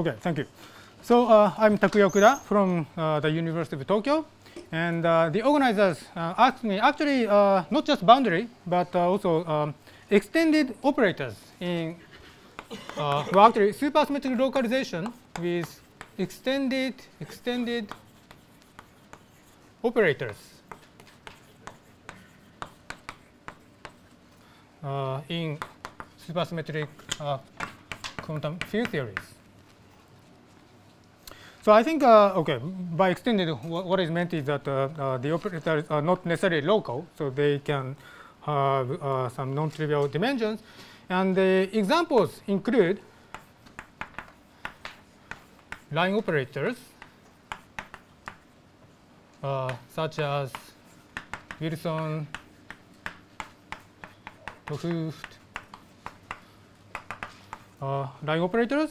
Okay, thank you. So uh, I'm Takuya Okuda from uh, the University of Tokyo. And uh, the organizers uh, asked me actually uh, not just boundary, but uh, also um, extended operators in well, actually supersymmetric localization with extended extended operators in supersymmetric quantum field theories. So I think, uh, okay, by extended, what, what is meant is that uh, uh, the operators are not necessarily local, so they can have uh, some non-trivial dimensions. And the examples include line operators, uh, such as Wilson, 't uh, line operators,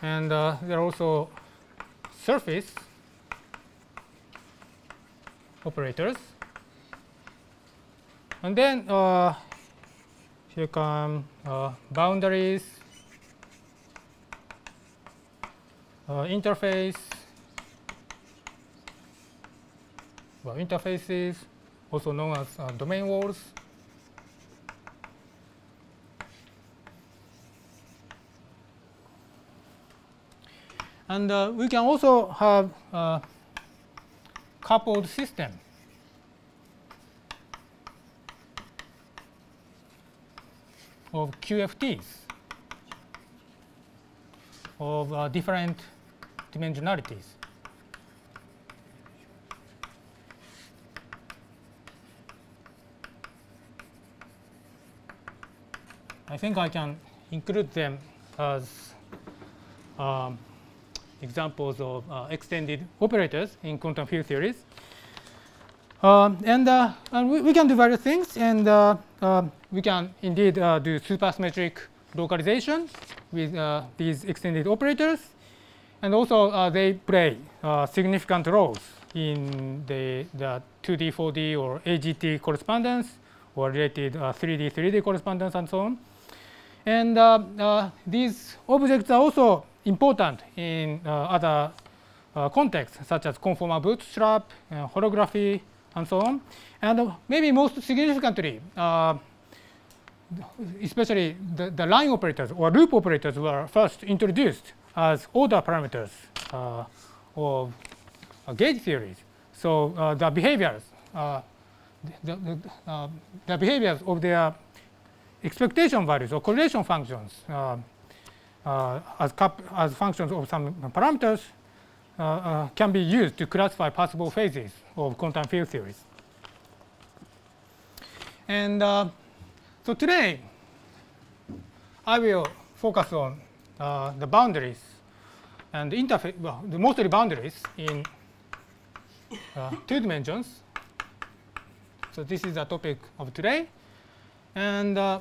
and there are also surface operators. And then uh, here come uh, boundaries, uh, interface, well, interfaces, also known as uh, domain walls. And uh, we can also have a coupled system. of QFTs of uh, different dimensionalities. I think I can include them as um, examples of uh, extended operators in quantum field theories. Um, and, uh, and we, we, can do various things, and uh, um, we can indeed uh, do supersymmetric localization with uh, these extended operators. And also, uh, they play significant roles in the, the 2D, 4D, or AGT correspondence, or related 3D, 3D correspondence, and so on. And these objects are also important in uh, other uh, contexts, such as conformal bootstrap, uh, holography, and so on. And maybe most significantly, especially the, the, line operators or loop operators were first introduced as order parameters uh, of uh, gauge theories. So uh, the behaviors, the, the, the, behaviors of their expectation values or correlation functions as, as functions of some parameters uh, uh, can be used to classify possible phases of quantum field theories. And so today, I will focus on uh, the boundaries and the interface, well, the mostly boundaries in uh, two dimensions. So this is the topic of today. And uh,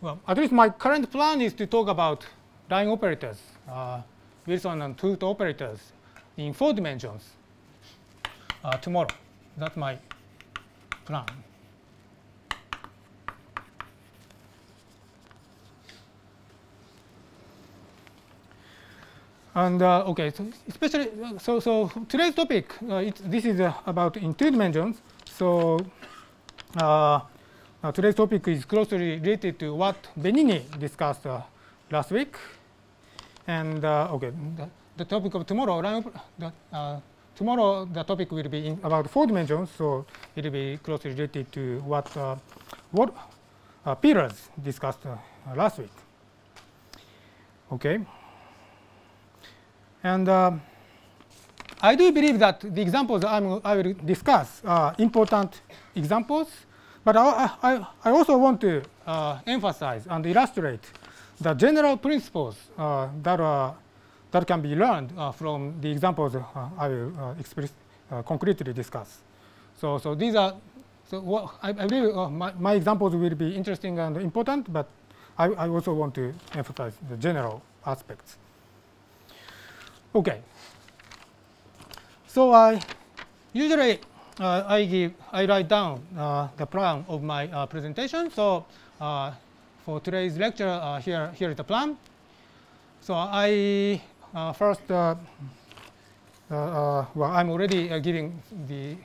well, at least my current plan is to talk about line operators, uh, Wilson and 't Hooft operators in four dimensions uh, tomorrow. That's my plan. And uh, okay, so especially so so today's topic, uh, this is uh, about in two dimensions. So uh, today's topic is closely related to what Benini discussed uh, last week. And uh, okay, the, the, topic of tomorrow, the, uh, tomorrow the topic will be about four dimensions, so it will be closely related to what what uh, Peters discussed last week. Okay. And I do believe that the examples I'm, I will discuss are important examples but I, I, I also want to uh, emphasize and illustrate the general principles uh, that, are, that can be learned uh, from the examples uh, I will uh, uh, concretely discuss. So, so these are, so I, I believe my, my examples will be interesting and important, but I, I also want to emphasize the general aspects. Okay. So I usually uh, I give I write down uh, the plan of my uh, presentation. So for today's lecture, here here is the plan. so I uh, first, uh, uh, well, I'm already giving the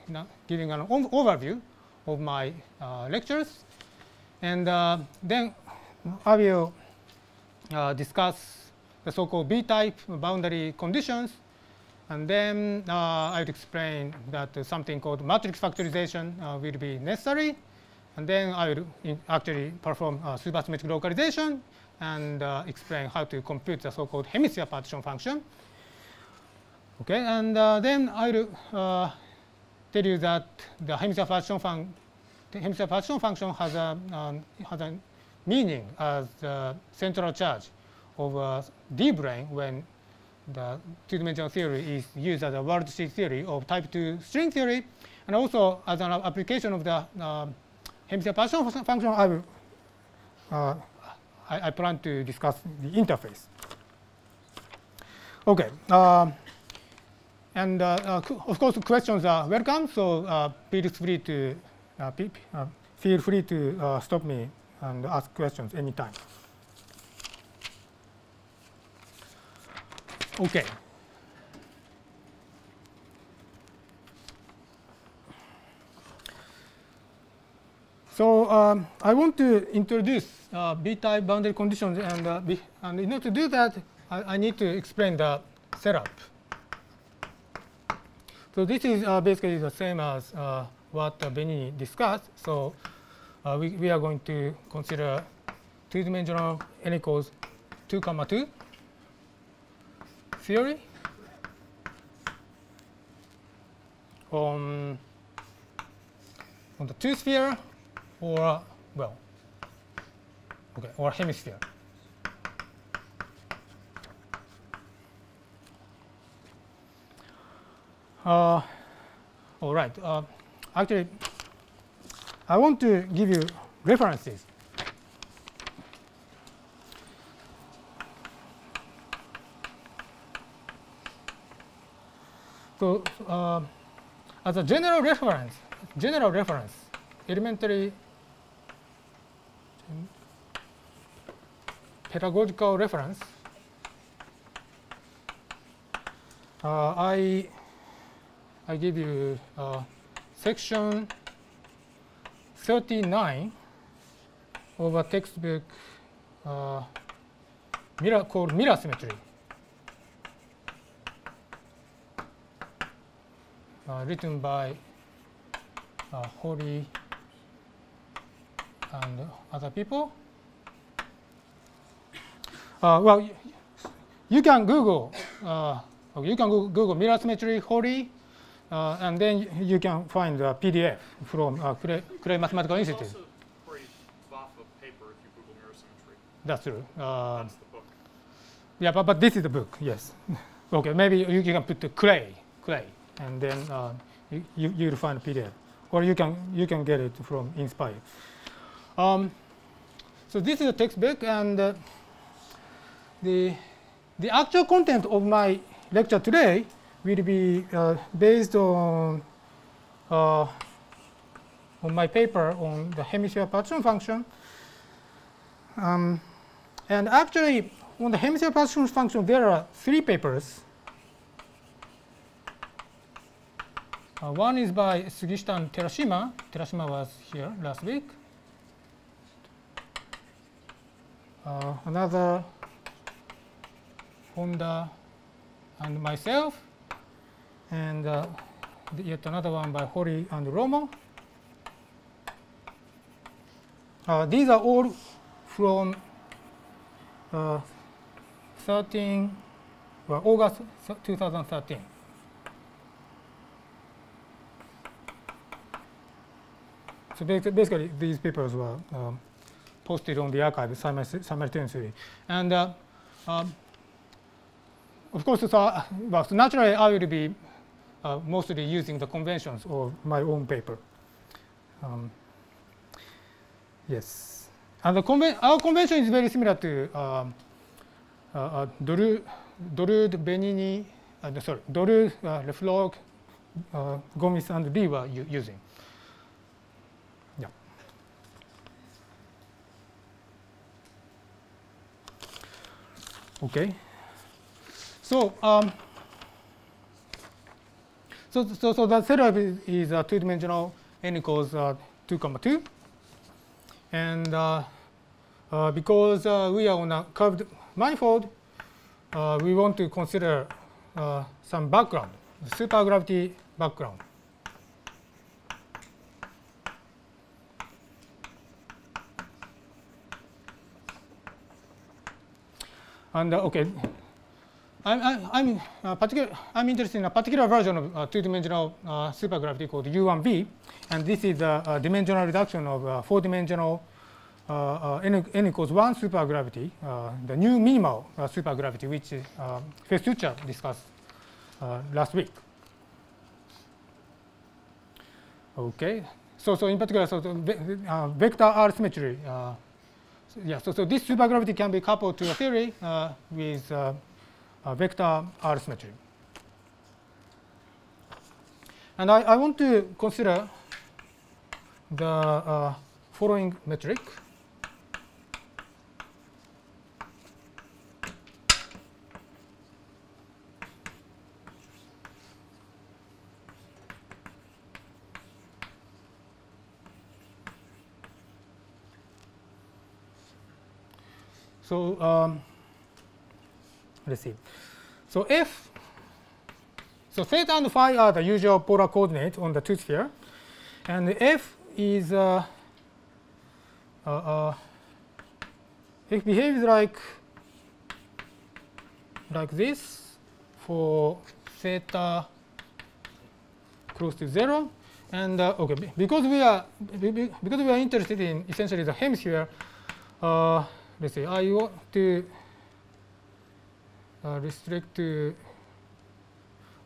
giving an overview of my lectures, and then I will discuss the so-called B-type boundary conditions and then uh, I would explain that something called matrix factorization uh, will be necessary. And then I will actually perform uh, supersymmetric localization and uh, explain how to compute the so-called hemisphere partition function. Okay, and uh, then I will uh, tell you that the hemisphere partition, fun the hemisphere partition function has a, um, has a meaning as the central charge of a D-brane when the two-dimensional theory is used as a world sheet theory of type 2 string theory, and also as an application of the uh, hemisphere partition function, I, will, uh, I, I, plan to discuss the interface. Okay. Uh, and uh, uh, of course, questions are welcome, so uh, feel free to feel free to stop me and ask questions anytime. Okay. So um, I want to introduce uh, B-type boundary conditions, and, uh, and in order to do that, I, I, need to explain the setup. So this is uh, basically the same as uh, what uh, Benini discussed. So we, we are going to consider two-dimensional n equals 2 comma 2 theory on, on the two sphere or, well, okay, or hemisphere. Uh, all right. Uh, actually, I want to give you references So uh, as a general reference, general reference, elementary pedagogical reference, uh, I I give you uh, section 39 of a textbook uh, mirror, called mirror symmetry. Uh, written by uh, Hori and other people. Uh, well, you can Google, uh, you can Google mirror symmetry Hori, uh, and then you can find the PDF from uh, Cray Mathematical Institute. That's true. Uh, That's the book. Yeah, but, but this is the book, yes. okay, maybe you can put the Cray, Cray and then uh, you, you, you'll find a PDF. Or you can, you can get it from Inspire. Um, so this is a textbook, and uh, the, the actual content of my lecture today will be uh, based on, uh, on my paper on the hemisphere partition function. Um, and actually, on the hemisphere partition function, there are three papers Uh, one is by Sugishita and Terashima. Terashima was here last week. Uh, another Honda and myself, and uh, yet another one by Hori and Romo. Uh, these are all from uh, 13, well, August 2013. So basically, these papers were um, posted on the arXiv simultaneously. And uh, um, of course, so, well, so naturally, I will be uh, mostly using the conventions of my own paper. Um, yes. And the conven our convention is very similar to um, uh, uh, Doru, Doroud, Benini, uh, sorry, Doroud, uh, Le Floch, uh, Gomis, and Lee were using. Okay. So, um, so, so, so the setup is, is a two-dimensional n equals uh, 2 comma 2. And uh, uh, because uh, we are on a curved manifold, uh, we want to consider uh, some background, supergravity background. And uh, okay, I'm, I'm, uh, particular, I'm interested in a particular version of uh, two-dimensional uh, supergravity called U1V, and this is a, a dimensional reduction of uh, four-dimensional uh, uh, n, n, equals 1 supergravity, the new minimal supergravity, which uh, Festuccia discussed last week. Okay, so so in particular, so the, vector R symmetry so yeah, so, so this supergravity can be coupled to a theory uh, with uh, vector R symmetry. And I, I want to consider the uh, following metric. So um, see. So if so theta and phi are the usual polar coordinates on the two sphere, and f is uh, uh, uh, behaves like like this for theta close to zero, and uh, okay because we are because we are interested in essentially the hemisphere. Let's say I want to uh, restrict to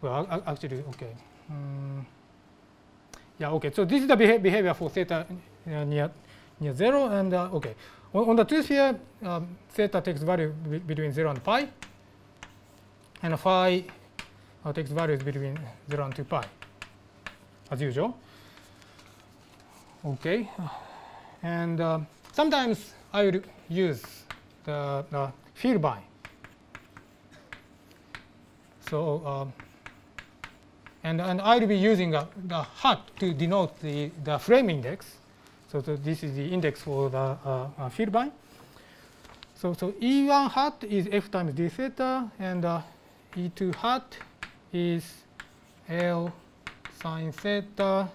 well actually okay. Um, yeah okay so this is the beha behavior for theta uh, near near zero and uh, okay. On, on, the two sphere um, theta takes value between zero and pi and phi uh, takes values between zero and two pi as usual. Okay and uh, sometimes I will use the, the vielbein. So, um, and, and I will be using a, the hat to denote the, the frame index. So, so this is the index for the uh, uh, vielbein. So, so E1 hat is f times d theta, and uh, E2 hat is L sine theta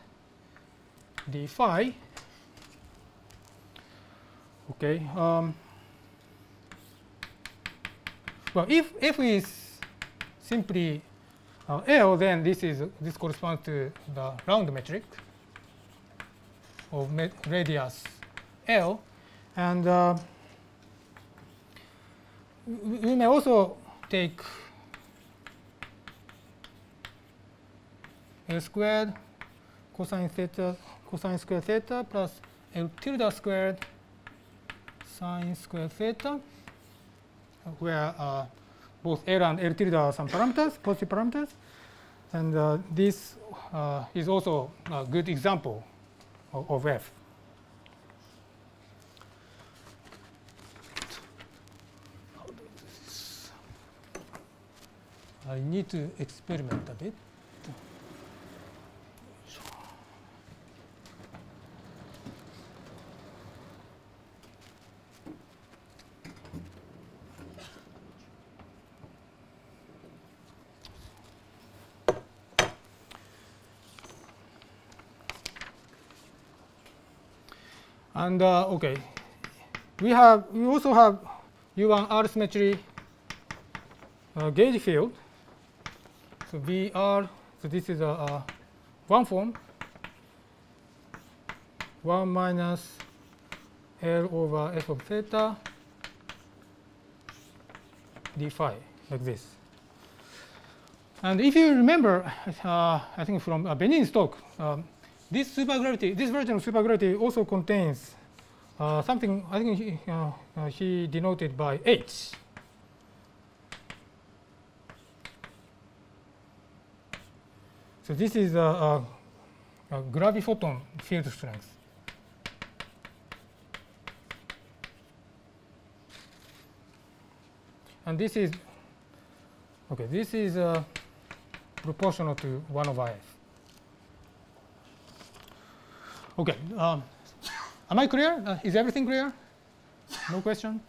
d phi. Okay. Um, well, if f is simply uh, L, then this is this corresponds to the round metric of radius L, and uh, we may also take L squared cosine theta cosine square theta plus L tilde squared sine square theta, where uh, both L and L tilde are some parameters, positive parameters. And uh, this uh, is also a good example of, of f. I need to experiment a bit. And uh, okay, we have we also have U1 R symmetry uh, gauge field. So VR, so this is a, a one form, 1 minus L over f of theta d phi, like this. And if you remember, uh, I think from uh, Benini's talk, um, this supergravity, this version of supergravity also contains uh, something I think he, uh, uh, he denoted by H. So this is a, a, a graviphoton field strength. And this is Okay, this is uh, proportional to 1 over f. Okay, um, am I clear? Uh, is everything clear? No question?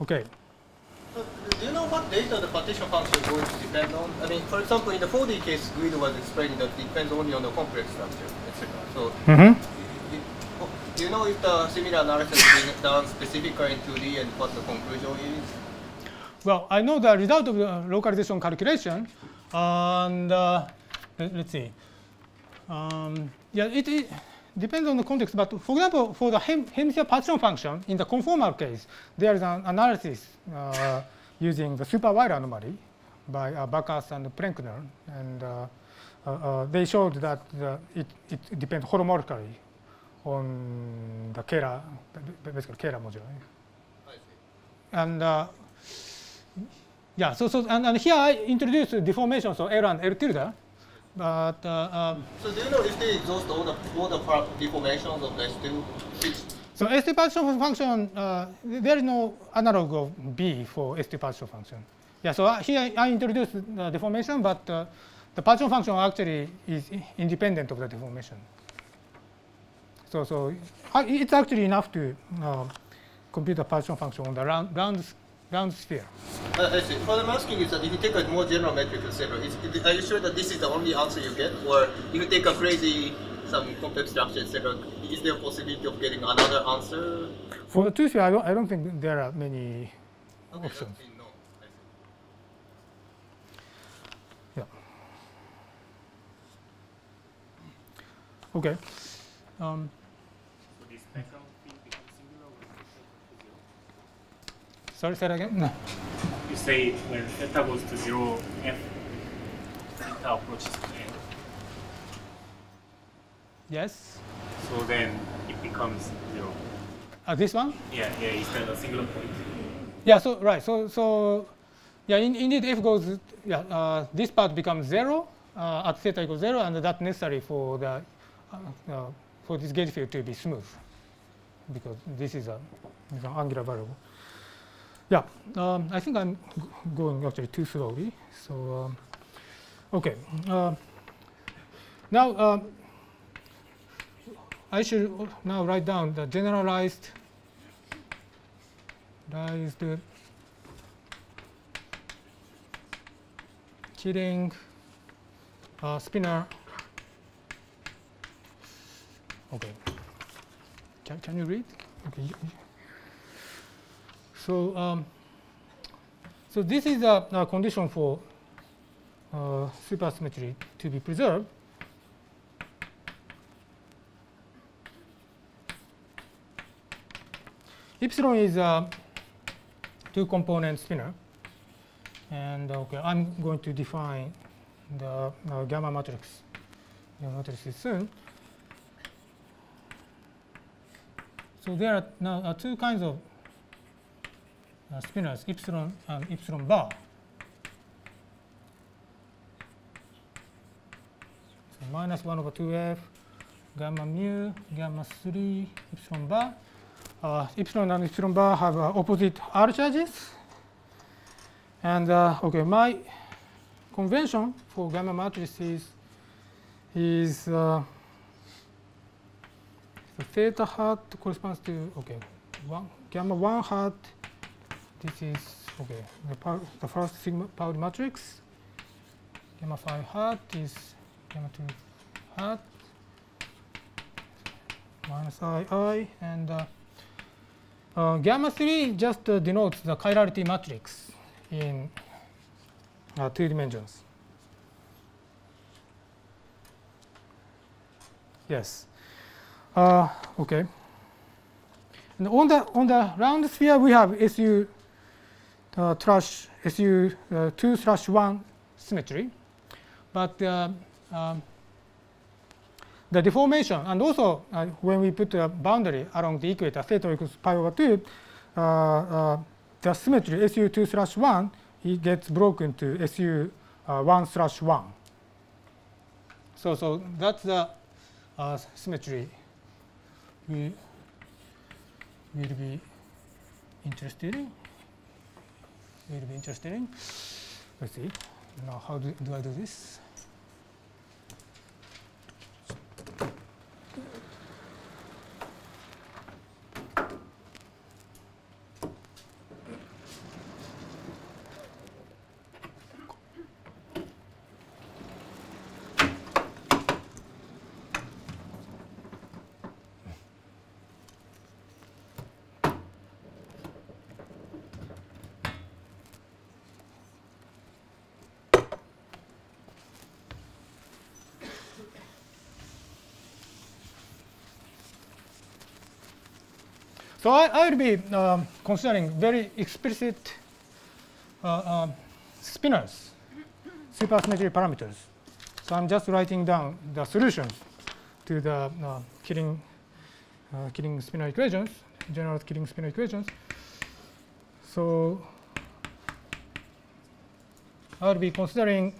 Okay. So, do you know what data the partition function is going to depend on? I mean, for example, in the 4D case, Guido was explaining that it depends only on the complex structure, etc. So, it- oh, do you know if the similar analysis is being done specifically in 2D and what the conclusion is? Well, I know the result of the localization calculation, and uh, let, us see. Um, yeah, it, it depends on the context, but for example, for the Hem Hemisphere partition function, in the conformal case, there is an analysis uh, using the super wide anomaly by uh, Backus and Plenkner, and uh, uh, uh, they showed that uh, it, it depends holomorphically on the Kähler, basically Kähler module. I see. And uh, yeah, so, so and, and here I introduced deformation, so L and L tilde. But uh, um, So, do you know if they exhaust all the, all the deformations of S2? Which, so S2 partial function, uh, there is no analog of B for S2 partition function. Yeah, so uh, here I introduced the deformation, but the partial function actually is independent of the deformation. So, so it's actually enough to uh, compute the partial function on the round, round, round sphere. uh, I see. What I'm asking is that if you take a more general metric, etc., is, are you sure that this is the only answer you get? Or if you take a crazy, some complex structure, etc., is there a possibility of getting another answer? For the two sphere, I don't, I don't think there are many Okay, Options. no. Okay. Um, So this background field becomes singular when theta sorry, say that again. No. goes to zero. You say when theta goes to zero, f theta approaches to n. Yes. So then it becomes zero. Uh, this one? Yeah, yeah, instead of a singular point. Yeah. So right. So so yeah. In, indeed, f goes. Yeah. Uh, this part becomes zero uh, at theta equals zero, and that's necessary for the uh, uh, for this gauge field to be smooth, because this is a is an angular variable. Yeah. Um, I think I'm going actually too slowly. So um, okay. Uh, now. Um, I should now write down the generalized generalized Killing uh, spinor. Okay. Can, can you read? Okay. So um, so this is a, a condition for uh, supersymmetry to be preserved. Epsilon is a two-component spinor, and okay, I'm going to define the uh, gamma matrix. Gamma matrices soon. So there are now uh, two kinds of uh, spinors, epsilon and epsilon bar. So minus 1 over 2f, gamma mu, gamma 3, epsilon bar. Uh, epsilon and epsilon bar have uh, opposite R charges. And uh, okay, my convention for gamma matrices is uh, the theta hat corresponds to okay one gamma one hat. This is okay the, Pauli, the first sigma powered matrix. Gamma five hat is gamma two hat minus i i and uh, uh, gamma 3 just uh, denotes the chirality matrix in uh, two dimensions. Yes. Uh, okay. And on the on the round sphere we have SU uh, slash SU uh, two slash one symmetry, but uh, um, the deformation and also uh, when we put a boundary along the equator theta equals pi over 2 uh, the symmetry su2 slash 1 it gets broken to su uh, 1 slash 1 so so that's the uh, symmetry we will be interested in will be interested in let's see. Now, how do, do I do this? So I, I will be um, considering very explicit uh, uh, spinors, supersymmetry parameters. So I'm just writing down the solutions to the uh, Killing, uh, Killing spinor equations, general Killing spinor equations. So I will be considering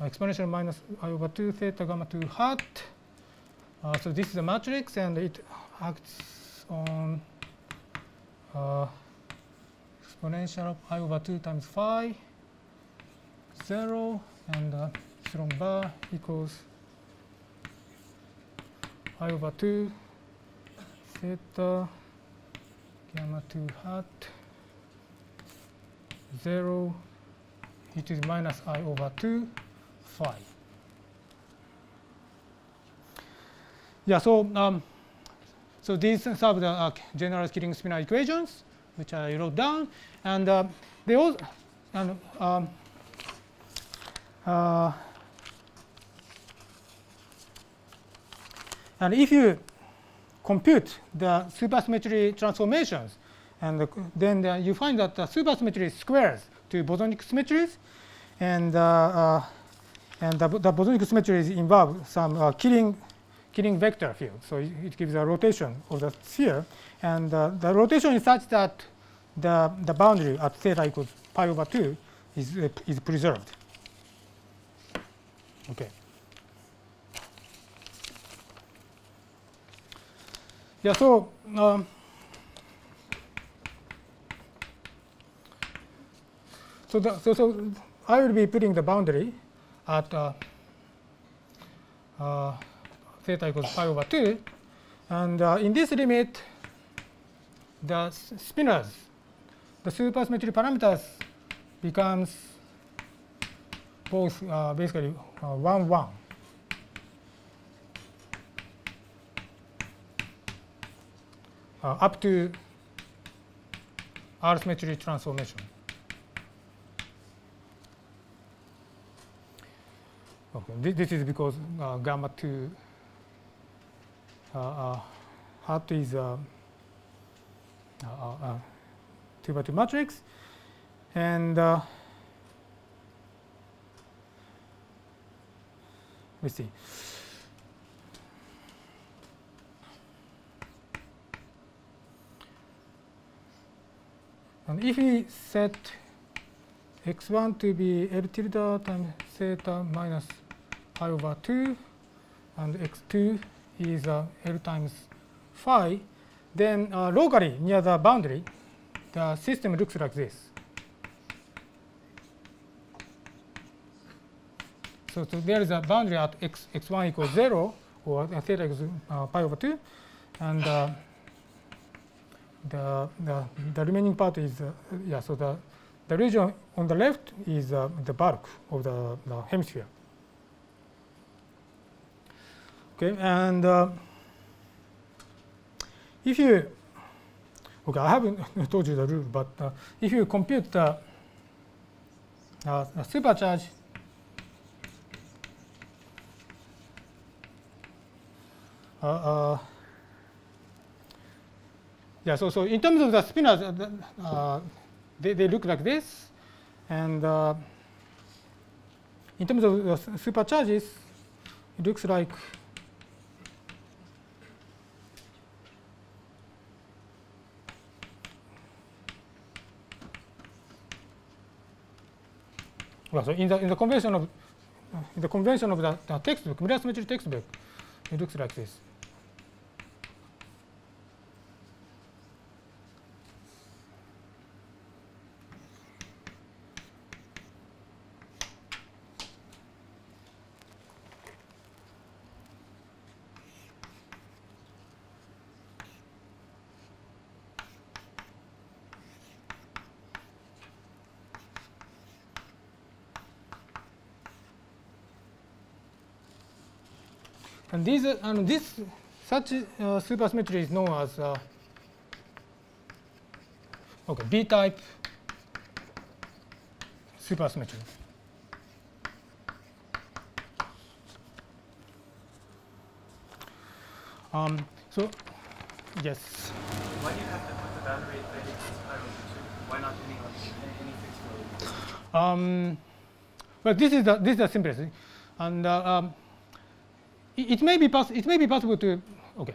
exponential minus i over 2 theta gamma 2 hat. Uh, so this is a matrix and it acts on uh, exponential of i over 2 times phi 0 and uh, bar equals i over 2 theta gamma 2 hat 0 it is minus i over 2 phi. Yeah, so um, so these are the uh, general Killing spinor equations, which I wrote down, and uh, they all and um, uh, and if you compute the supersymmetry transformations, and then the, you find that the supersymmetry squares to bosonic symmetries, and uh, uh, and the, the bosonic symmetries involve some uh, killing Killing vector field. So it, gives a rotation of the sphere. And uh, the rotation is such that the, the boundary at theta equals pi over 2 is, uh, is preserved. Okay. Yeah, so um, so, the, so so I will be putting the boundary at uh, uh, theta equals pi over 2. And uh, in this limit, the spinors, the supersymmetry parameters becomes both uh, basically uh, 1, 1. Uh, up to R symmetry transformation. Okay, this is because uh, gamma 2 uh, Uh, uh, hat is a, a, two by two matrix, and uh, let's see. And if we set x1 to be L tilde times theta minus pi over 2 and x2 is uh, L times phi, then uh, locally near the boundary, the system looks like this. So, so there is a boundary at x, x1 equals 0 or theta equals uh, pi over 2, and uh, the, the, the remaining part is, uh, yeah, so the, the region on the left is uh, the bulk of the, the hemisphere. Okay, and uh, if you, okay, I haven't told you the rule, but uh, if you compute the uh, supercharge uh, uh, yeah, so, so in terms of the spinors, uh, they, they look like this. And uh, in terms of the supercharges, it looks like Well, so in the in the convention of in the convention of the, the textbook, mirror symmetry textbook, it looks like this. And these and this such uh, supersymmetry is known as uh, okay B type supersymmetry. Um, so yes. Why do you have to put the boundary at? Why not any any, fixed value? Um, well, this is the this is the simplest, and uh, um, it, may be it may be possible to okay.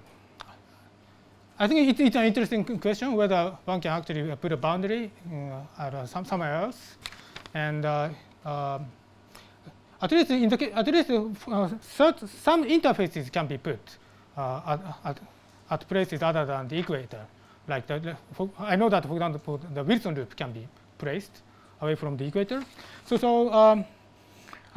I think it, it's an interesting question whether one can actually uh, put a boundary uh, uh, some somewhere else, and uh, um, at least in the at least uh, uh, some interfaces can be put uh, at, at at places other than the equator. Like the for, I know that for example the Wilson loop can be placed away from the equator. So so um,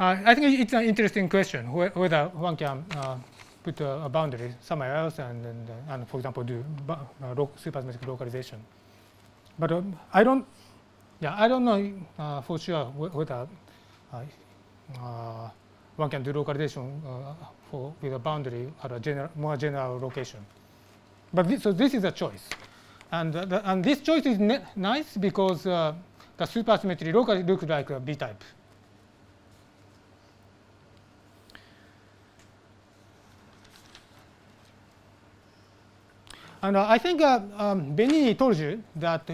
uh, I think it's an interesting question whe- whether one can uh, put a, a boundary somewhere else and and, uh, and for example do uh, lo- supersymmetric localization. But um, I don't yeah I don't know uh, for sure wh- whether uh, one can do localization for with a boundary at a more general location. But this, so this is a choice, and the, and this choice is nice because the supersymmetry locally looks like a B And uh, I think uh, um, Benini told you that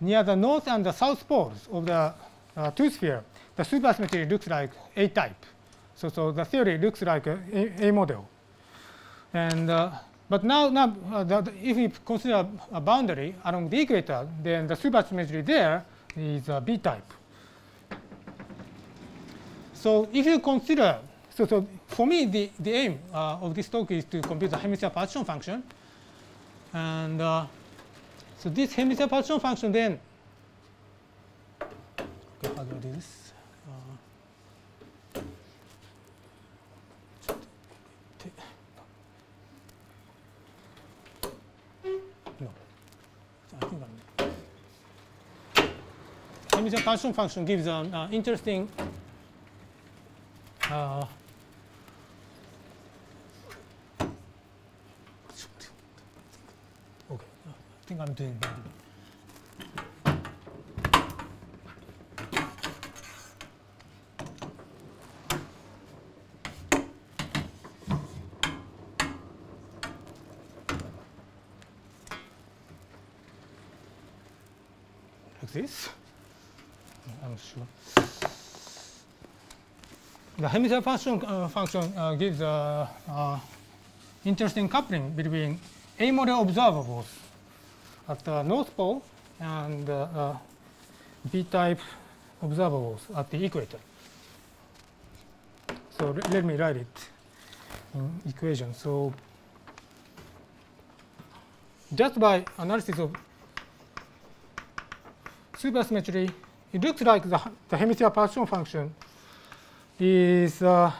near the north and the south poles of the uh, two sphere, the supersymmetry looks like A type. So, so the theory looks like a, a, model. And uh, but now, now uh, the- if we consider a boundary along the equator, then the supersymmetry there is a B type. So if you consider, so, so for me, the, the aim uh, of this talk is to compute the hemisphere partition function. And uh, so this partition function then, okay, how do I do this? Uh, no, function gives an uh, interesting uh, okay, I think I'm doing bad. Like this? I'm sure. The hemisphere function, uh, function uh, gives uh, uh, interesting coupling between A model observables at the North Pole and uh, uh, B type observables at the equator. So le- let me write it in equation. So just by analysis of supersymmetry, it looks like the, the hemisphere partition function is uh,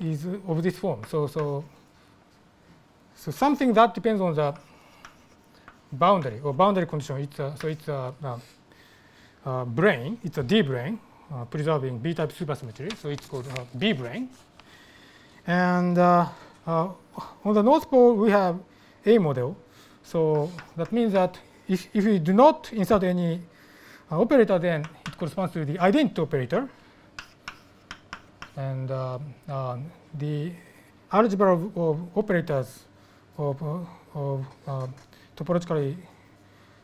is of this form. So so so something that depends on the boundary or boundary condition. It's a, so it's a, uh uh brane. It's a D brane uh, preserving B type supersymmetry. So it's called uh, B brane. And uh, uh, on the north pole we have A model. So that means that if, if we do not insert any uh, operator, then it corresponds to the identity operator. And uh, the algebra of, of operators of, of uh, topologically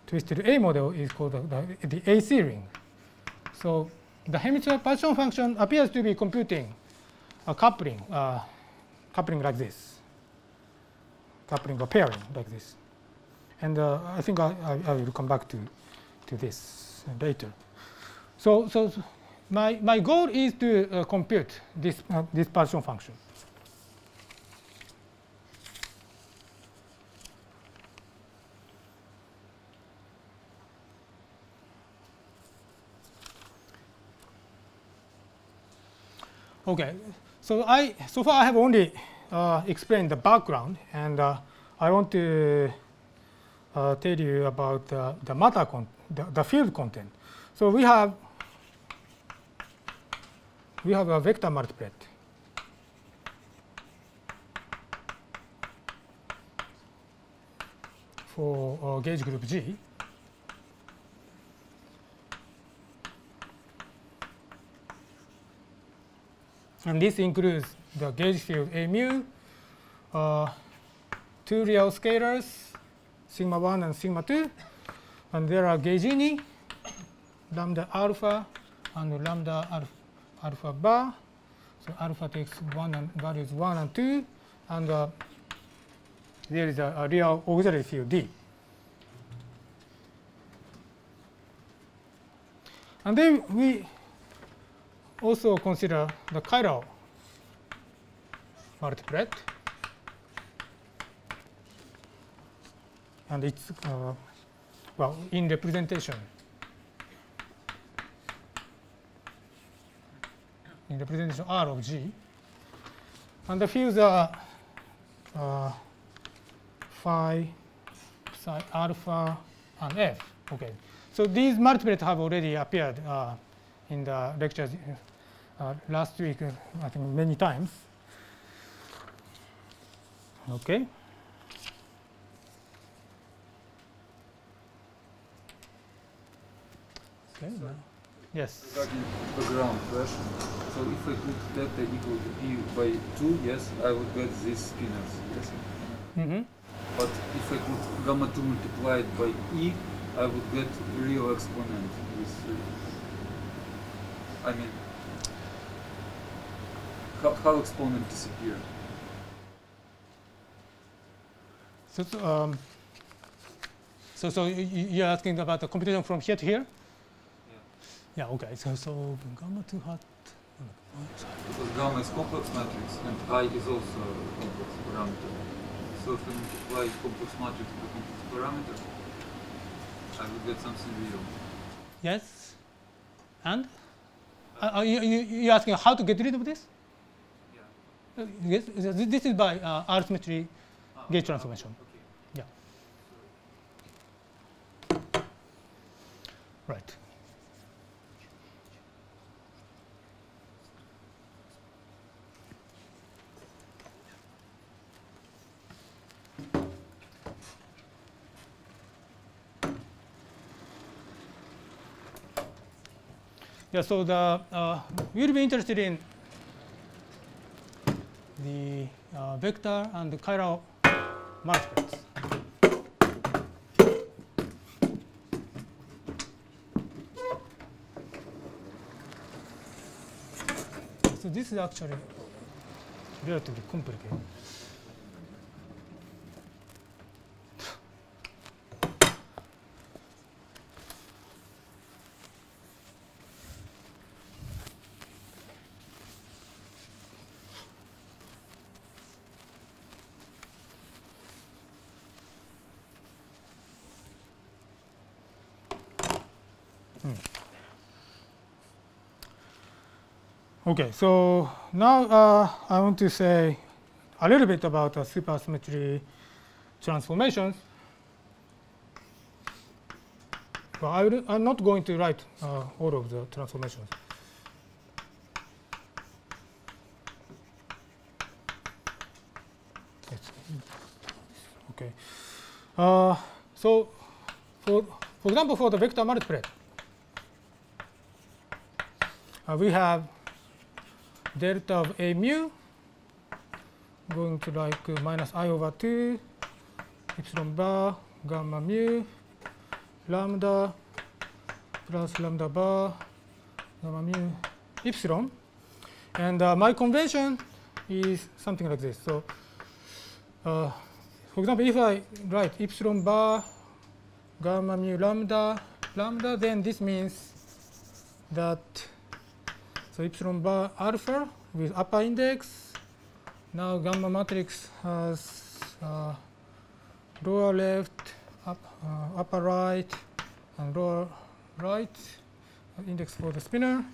twisted A model is called the, the, the AC ring. So the hemisphere partition function appears to be computing a coupling, uh, coupling like this, coupling or pairing like this. And uh, I think I, I, I will come back to, to this later. So, so so my, my goal is to uh, compute this, uh, this partition function. Okay, so I so far I have only uh, explained the background, and uh, I want to uh, tell you about uh, the matter con the, the field content. So we have we have a vector multiplet. for uh, gauge group G And this includes the gauge field A mu, uh, two real scalars, sigma 1 and sigma 2, and there are gauge ini, lambda alpha and lambda alpha, alpha bar. So alpha takes one and values 1 and 2, and uh, there is a, a real auxiliary field D. And then we also consider the chiral multiplet. And it's, uh, well, in representation. In representation R of G. And the fields are uh, phi, psi, alpha, and f. Okay. So these multiplets have already appeared uh, in the lectures uh, last week, uh, I think many times. Okay. Okay. now- Yes. Regarding background question, so if I put delta equal to p by 2, yes, I would get these spinors, yes? Mm -hmm. But if I put gamma 2 multiplied by e, I would get real exponent with, uh, I mean, how, how exponent disappear? So, so, um, so, so you- you- you're asking about the computation from here to here? Yeah. Okay. So, so gamma two hat. Because gamma is complex matrix and i is also a complex parameter. So if I multiply complex matrix with complex parameter, I would get something real. Yes. And uh, are you, you you're asking how to get rid of this? Yes. This this is by uh, R symmetry Ah, gauge transformation. Okay. Yeah. Right. Yeah, so the uh, we'll be interested in the uh, vector and the chiral multiplets. So this is actually relatively complicated. Okay, so now uh, I want to say a little bit about uh, supersymmetry transformations. Well, I I'm not going to write uh, all of the transformations. Okay. Uh, so, for, for example, for the vector multiplet, uh, we have delta of a mu going to like uh, minus i over 2 epsilon bar gamma mu lambda plus lambda bar gamma mu epsilon. And uh, my convention is something like this. So uh, for example if i write epsilon bar gamma mu lambda lambda then this means that so epsilon bar alpha with upper index. Now gamma matrix has uh, lower left, up, uh, upper right, and lower right uh, index for the spinor.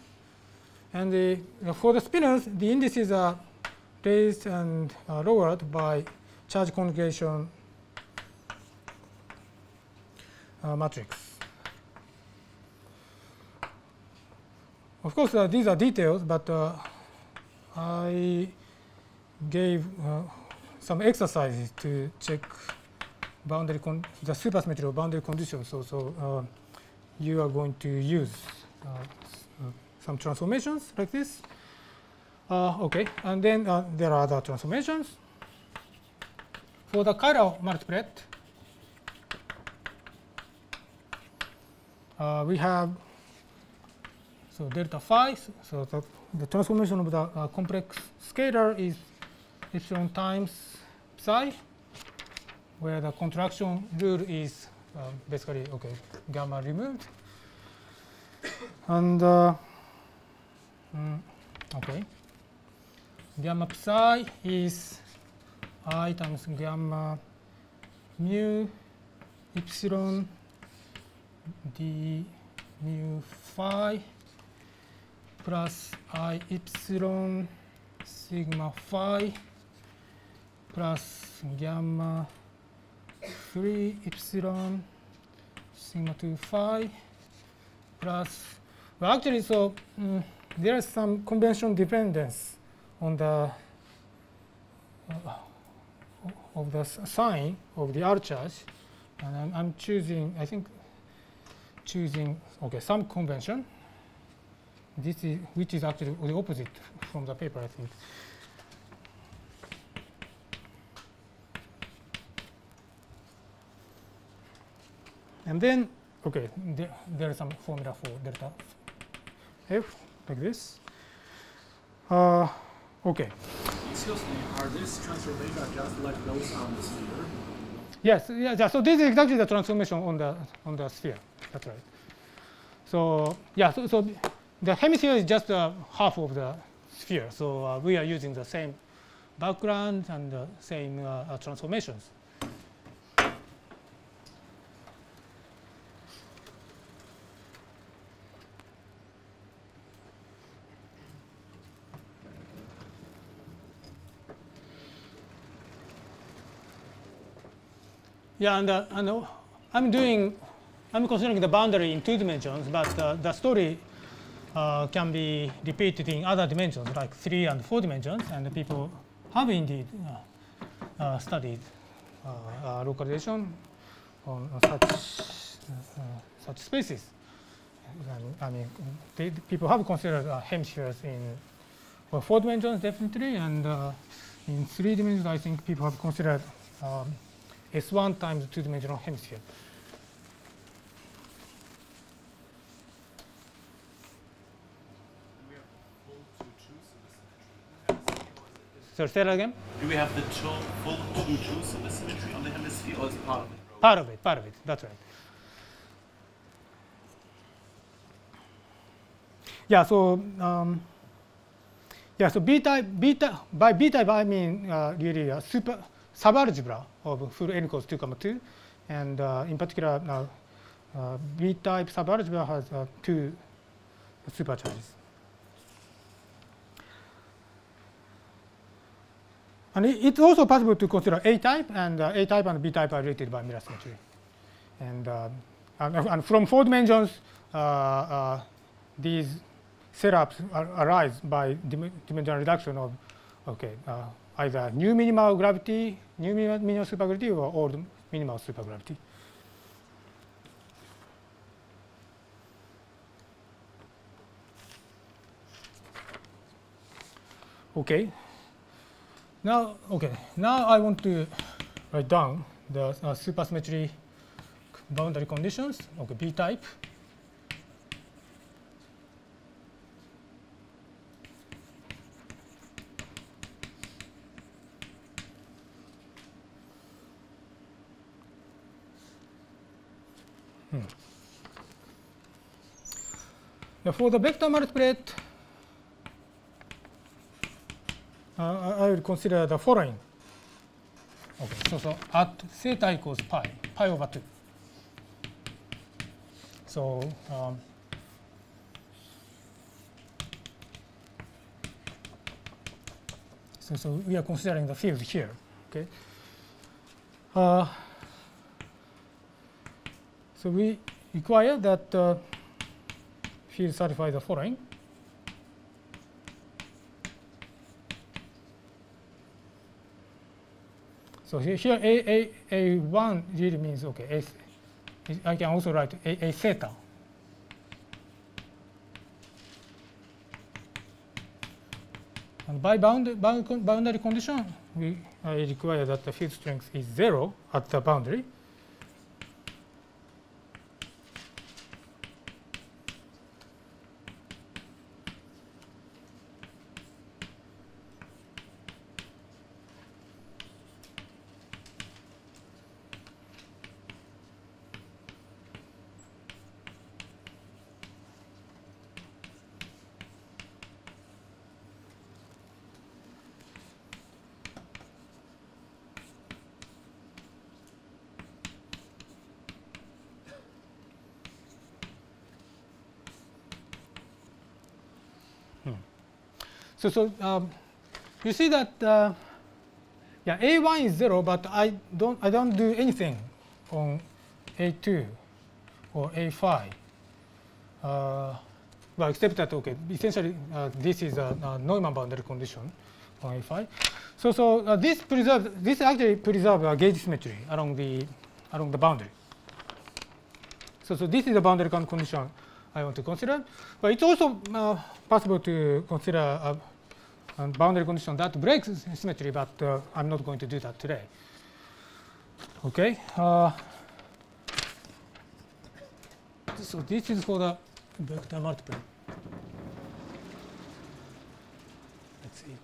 And the, uh, for the spinors, the indices are raised and lowered by charge conjugation uh, matrix. Of course, uh, these are details, but uh, I gave uh, some exercises to check boundary con the supersymmetry of boundary conditions. So, so uh, you are going to use uh, uh, some transformations like this. Okay, and then there are other transformations. For the chiral multiplet, we have so delta phi. So the, the transformation of the uh, complex scalar is epsilon times psi, where the contraction rule is uh, basically okay gamma removed, and uh, mm, okay gamma psi is i times gamma mu epsilon d mu phi plus i epsilon sigma phi plus gamma 3 epsilon sigma 2 phi plus well actually so mm, there is some convention dependence on the uh, of the sign of the R charge and I'm, I'm choosing I think choosing okay some convention this is which is actually the opposite from the paper I think and then okay there, there is some formula for delta f like this uh, okay Excuse me, are these transformations just like those on the sphere? Yes, yeah, yeah, so this is exactly the transformation on the on the sphere. That's right. So yeah, so, so the hemisphere is just uh, half of the sphere. So uh, we are using the same background and the same uh, transformations. Yeah, and, uh, and I'm doing, I'm considering the boundary in two dimensions, but uh, the story uh, can be repeated in other dimensions, like three and four dimensions, and people have indeed uh, uh, studied uh, uh, localization on such uh, such spaces. I mean, they, people have considered hemispheres in well, four dimensions definitely, and in three dimensions, I think people have considered um, S1 times two-dimensional hemisphere. So say that again. Do we have the two, full two-two supersymmetry on the hemisphere, or is part of it? Part of it, part of it. That's right. Yeah. So um, yeah. So B type, B type by B type I mean uh, really a super subalgebra of full n equals two comma two, and uh, in particular now uh, B type subalgebra has uh, two supercharges. And it's also possible to consider A type, and uh, A type and B type are related by mirror symmetry. And, um, and, and from four dimensions, uh, uh, these setups ar- arise by dim- dimensional reduction of okay, uh, either new minimal gravity, new minimal supergravity, or old minimal supergravity. Okay. Now, okay. Now I want to write down the uh, supersymmetry boundary conditions. Okay, B type. Hmm. Now for the vector multiplet, uh, I will consider the following. Okay, so, so at theta equals pi, pi over 2. So um, so, so we are considering the field here. Okay. Uh, so we require that uh, field satisfies the following. So here, a, a, a1 really means, okay, a, I can also write a, a theta. And by bound, bound, boundary condition, we require that the field strength is 0 at the boundary. So, so um, you see that uh, yeah, A1 is 0, but I don't, I don't do anything on A2 or A5. Uh, well, except that, okay, essentially uh, this is a, a, Neumann boundary condition on A5. So, so uh, this preserves, this actually preserves gauge symmetry along the, along the boundary. So, so this is the boundary condition I want to consider. But it's also uh, possible to consider a, a, boundary condition that breaks symmetry, but uh, I'm not going to do that today. Okay. Uh, so this is for the vector multiplet. Let's see.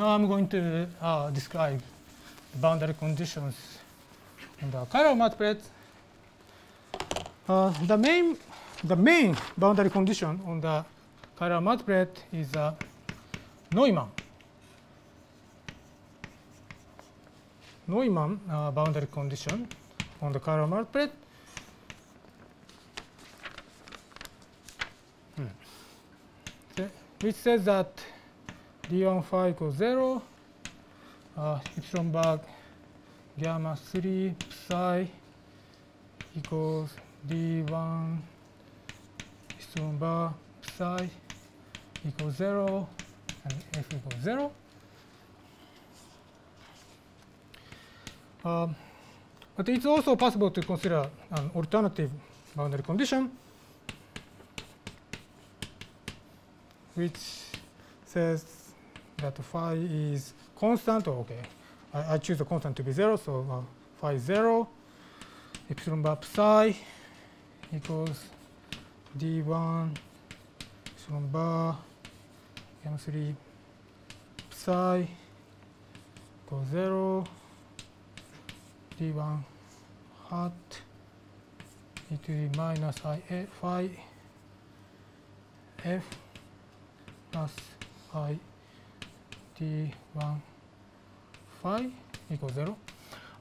Now I'm going to uh, describe the boundary conditions in the chiral multiplet. Uh, the main the main boundary condition on the chiral multiplet is uh, Neumann. Neumann uh, boundary condition on the chiral multiplet. Hmm. Which says that d1 phi equals 0, uh, epsilon bar gamma 3 psi equals d1 epsilon bar psi equals 0 and f equals 0. Um, but it's also possible to consider an alternative boundary condition which says that phi is constant, okay, I, I choose the constant to be 0, so uh, phi is 0, epsilon bar psi equals d1 epsilon bar m3 psi equals 0, d1 hat e to the minus i a phi f plus i t1 phi equals 0.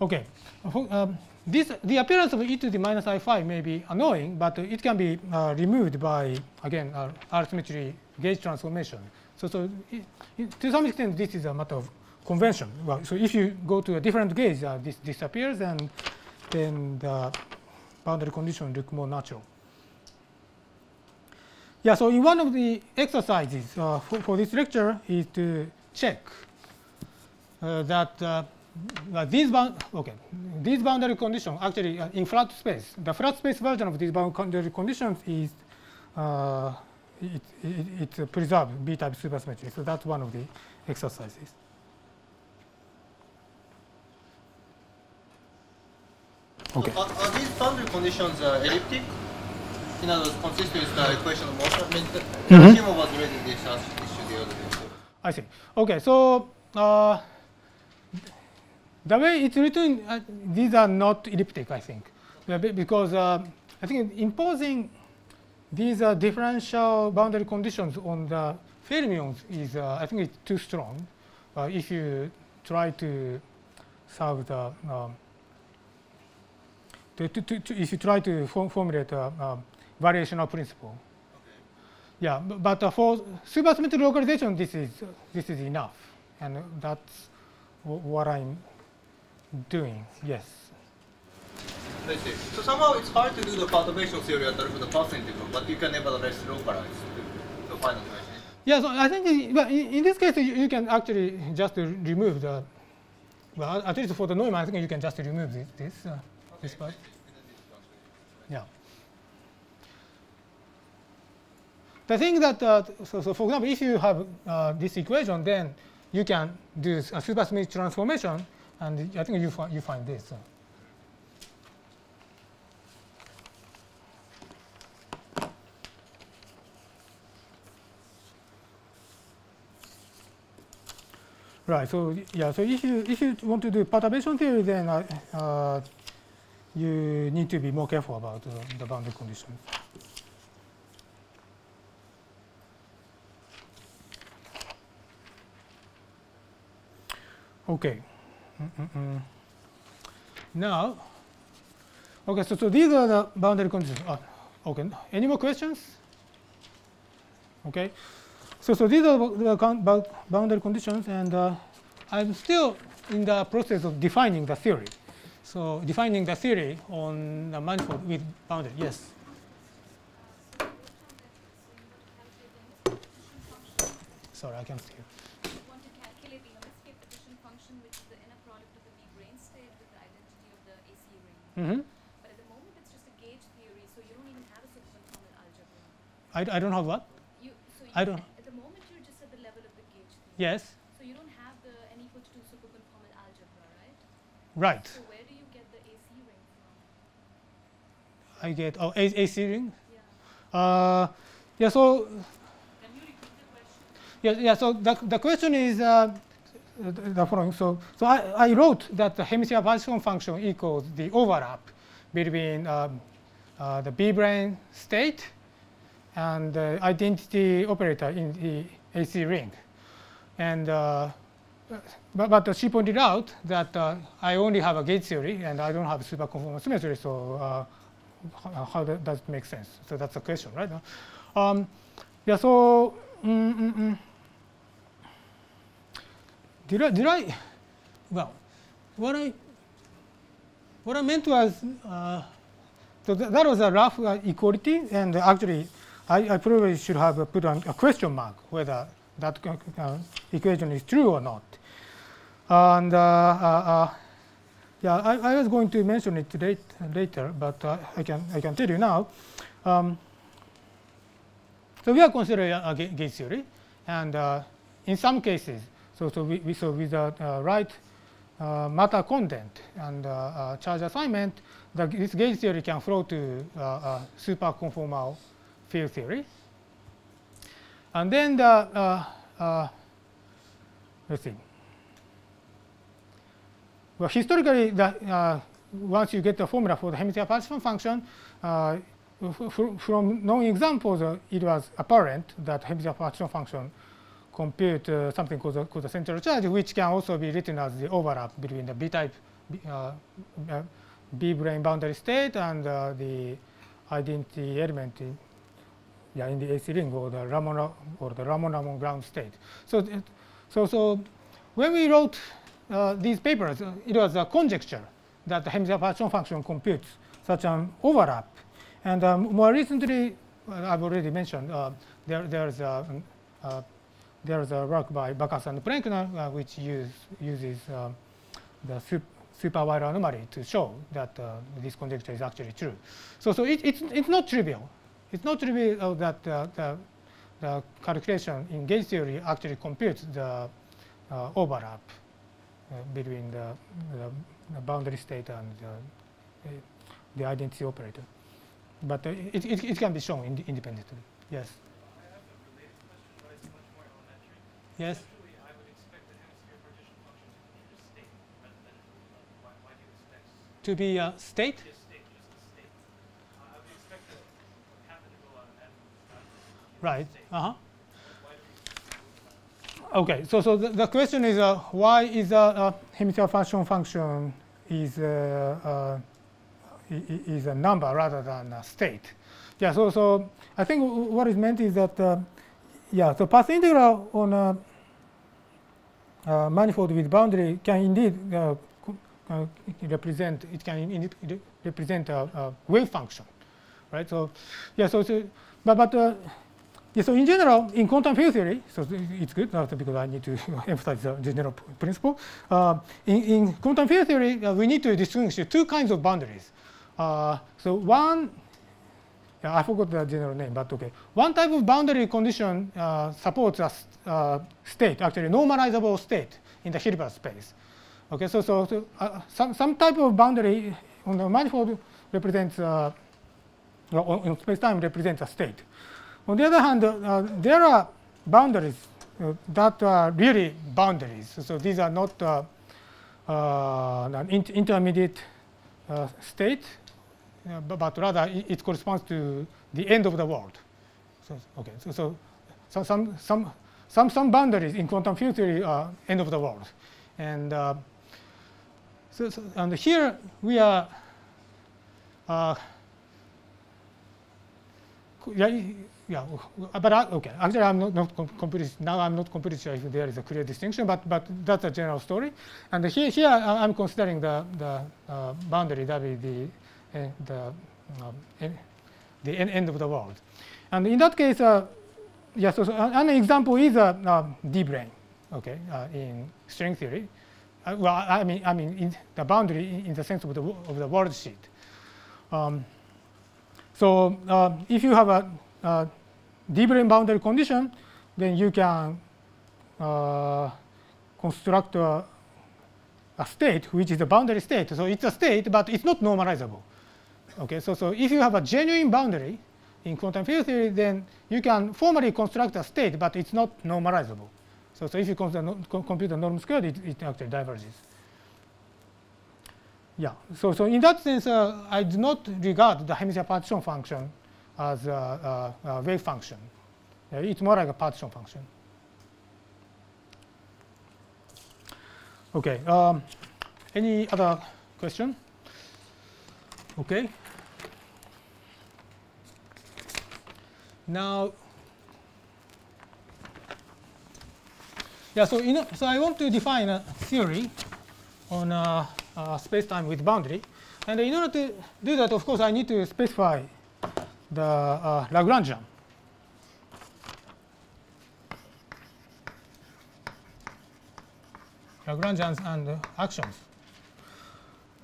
Okay. Um, this, the appearance of e to the minus i phi may be annoying, but it can be uh, removed by, again, uh, symmetry gauge transformation. So, so it, it, to some extent, this is a matter of convention. Well, so if you go to a different gauge, uh, this disappears, and then the boundary condition look more natural. Yeah, so in one of the exercises uh, for, for this lecture is to check uh, that uh, these bound okay these boundary conditions actually uh, in flat space the flat space version of these boundary conditions is uh, it, it, it preserves b-type supersymmetry. So that's one of the exercises. Okay. Are, are these boundary conditions uh, elliptic? In other words consistent with the equation of motion i mean the, mm -hmm. was raising this issue the other day I see. Okay, so uh, the way it's written, uh, these are not elliptic, I think, because uh, I think imposing these uh, differential boundary conditions on the fermions is, uh, I think, it's too strong. Uh, if you try to solve the um, to, to, to, if you try to form, formulate a, a variational principle. Yeah, but uh, for supersymmetric localization, this is this is enough, and that's what I'm doing. Yes. I see. So somehow it's hard to do the perturbation theory under the path integral, but you can nevertheless localize to final dimension. Yeah, so I think in, this case you, you can actually just remove the well at least for the Neumann I think you can just remove this this, uh, this part. Yeah. The thing that uh, so, so for example if you have uh, this equation then you can do a supersymmetric transformation and I think you find you find this. uh. Right. So yeah. So if you if you want to do perturbation theory, then uh, uh, you need to be more careful about uh, the boundary conditions. Okay. Mm-mm-mm. Now, okay. So so these are the boundary conditions. Ah, okay. Any more questions? Okay. So, so these are the boundary conditions, and uh, I'm still in the process of defining the theory. So, defining the theory on the manifold with boundary. Yes. Sorry, I can't see you. You want to calculate the hemisphere partition function, which is the inner product of the B brane state with the identity of the AC ring. hmm But at the moment, it's just a gauge theory, so you don't even have a superconformal algebra. I, I don't have what? You, so you I don't- At the moment, you're just at the level of the gauge theory. Yes. So you don't have the n equal to 2 superconformal algebra, right? Right. So where do you get the AC ring from? I get oh A- AC ring. Yeah. Uh, yeah. So. Yeah, yeah. So the, the question is uh, the following. So so I, I wrote that the hemisphere partition function equals the overlap between um, uh, the B brane state and the identity operator in the AC ring, and uh, but, but she pointed out that uh, I only have a gauge theory and I don't have superconformal symmetry. So uh, how, does it make sense? So that's the question, right? Um, yeah. So. Mm, mm, mm. Did I, did I, well, what I, what I meant was, uh, so th that was a rough uh, equality, and actually, I, I probably should have put on a question mark whether that uh, uh, equation is true or not. And uh, uh, yeah, I, I was going to mention it late, later, but I can I can tell you now. Um, so we are considering a, a theory, and in some cases, so so we, so with the uh, right uh, matter content and uh, uh, charge assignment, the, this gauge theory can flow to uh, uh, super conformal field theory. And then the let's see. Well, historically, the, once you get the formula for the hemisphere partition function, from known examples, it was apparent that hemisphere partition function compute uh, something called the, called the central charge, which can also be written as the overlap between the B-type B- uh, uh, B-brane boundary state and uh, the identity element in, yeah, in the AC ring or the Ramond or the Ramond-Ramond ground state. So, so, so when we wrote uh, these papers, uh, it was a conjecture that the hemisphere partition function computes such an overlap. And um, more recently, uh, I've already mentioned, uh, there, there's a, uh, there's a work by Bachas and Plencner uh, which use, uses um, the sup- super Weyl anomaly to show that uh, this conjecture is actually true. So, so it, it's, it's not trivial. It's not trivial that uh, the, the calculation in gauge theory actually computes the overlap between the, the, the boundary state and the, identity operator. But uh, it, it, it can be shown inde- independently. Yes. I have a related question, but it's much more elementary. Yes. Usually, I would expect the hemisphere partition function to be a state rather than a rule number. Why, why do you expect To be a state. just state, just a state? Uh, I would expect a half integral on n uh, Right. Do we Okay. So, so the, the question is, uh, why is a, uh hemisphere partition function is uh, uh, i- i- is a number rather than a state? yeah, so, so I think what is meant is that, uh, yeah, so path integral on a, a manifold with boundary can indeed uh, uh, represent, it can indeed represent a, a, wave function, right? So, yeah, so, so but, but uh, yeah, so in general, in quantum field theory, so it's good uh, because I need to emphasize the general principle. Uh, in, in, quantum field theory, uh, we need to distinguish two kinds of boundaries. Uh, so one, yeah, I forgot the general name, but okay. One type of boundary condition uh, supports a uh, state, actually normalizable state in the Hilbert space. Okay, so, so, so some, some type of boundary on the manifold represents, well, on space-time represents a state. On the other hand, uh, there are boundaries uh, that are really boundaries. So these are not uh, an inter intermediate state, but, but, rather it, it, corresponds to the end of the world. So, okay, so, so, so some, some, some, some boundaries in quantum field theory are end of the world. And uh, so, so, and here we are uh, yeah, yeah, but okay. Actually, I'm not, not completely now. I'm not completely sure if there is a clear distinction, but but that's a general story. And here here I'm considering the the uh, boundary that is the uh, the um, the end of the world. And in that case, uh, yeah. So, so, an example is a uh, D-brane, okay, uh, in string theory. Uh, well, I mean, I mean, the boundary in the sense of the of the world sheet. Um, so if you have a D-brane boundary condition, then you can uh, construct a, a, state which is a boundary state. So it's a state, but it's not normalizable. Okay, so, so if you have a genuine boundary in quantum field theory, then you can formally construct a state, but it's not normalizable. So, so if you compute the norm squared, it, it actually diverges. Yeah, so, so in that sense, uh, I do not regard the hemisphere partition function as a, a, a wave function. It's more like a partition function. Okay. Um, any other question? Okay. Now, yeah. So, in a, so I want to define a theory on a, a space-time with boundary, and in order to do that, of course, I need to specify the uh, Lagrangian. Lagrangians and uh, actions.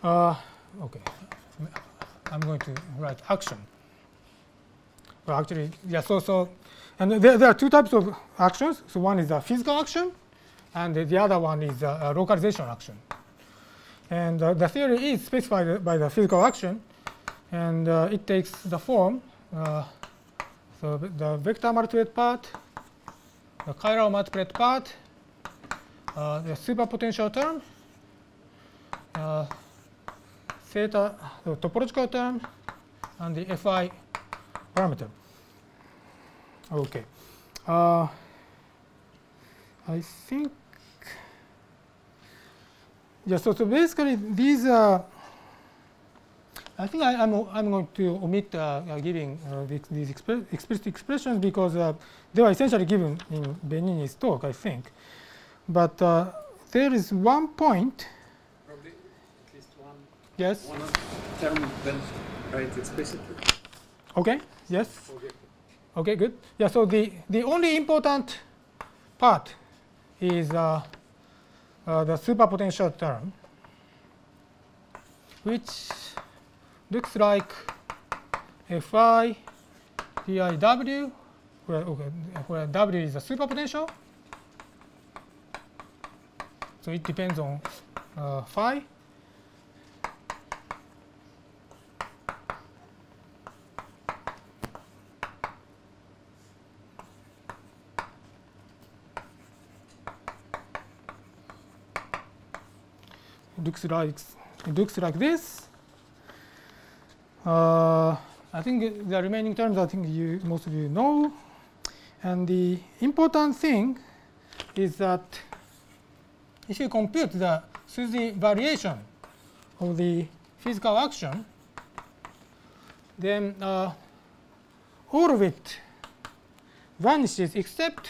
Uh, okay, I'm going to write action. Well, actually, yeah. So, so, and there, there are two types of actions. So one is a physical action, and the other one is a, localization action. And uh, the theory is specified by the physical action, and uh, it takes the form uh, so the vector multiplet part, the chiral multiplet part, uh, the superpotential term, uh, theta, the topological term, and the Fi parameter. Okay. Uh, I think, yeah, so, so basically these are I think I, am I'm, I'm going to omit uh, uh, giving uh, these explicit expressions because uh, they were essentially given in Benini's talk, I think. But uh, there is one point. Probably at least one. Yes. One term then write explicitly. Okay. Yes. Okay. okay. Good. Yeah. So the the only important part is uh, the superpotential term, which looks like Fi diw, where, okay, where W is a superpotential. So it depends on uh, phi. Looks like it looks like this. Uh, I think the remaining terms, I think you most of you know. And the important thing is that if you compute the SUSY variation of the physical action, then uh, all of it vanishes except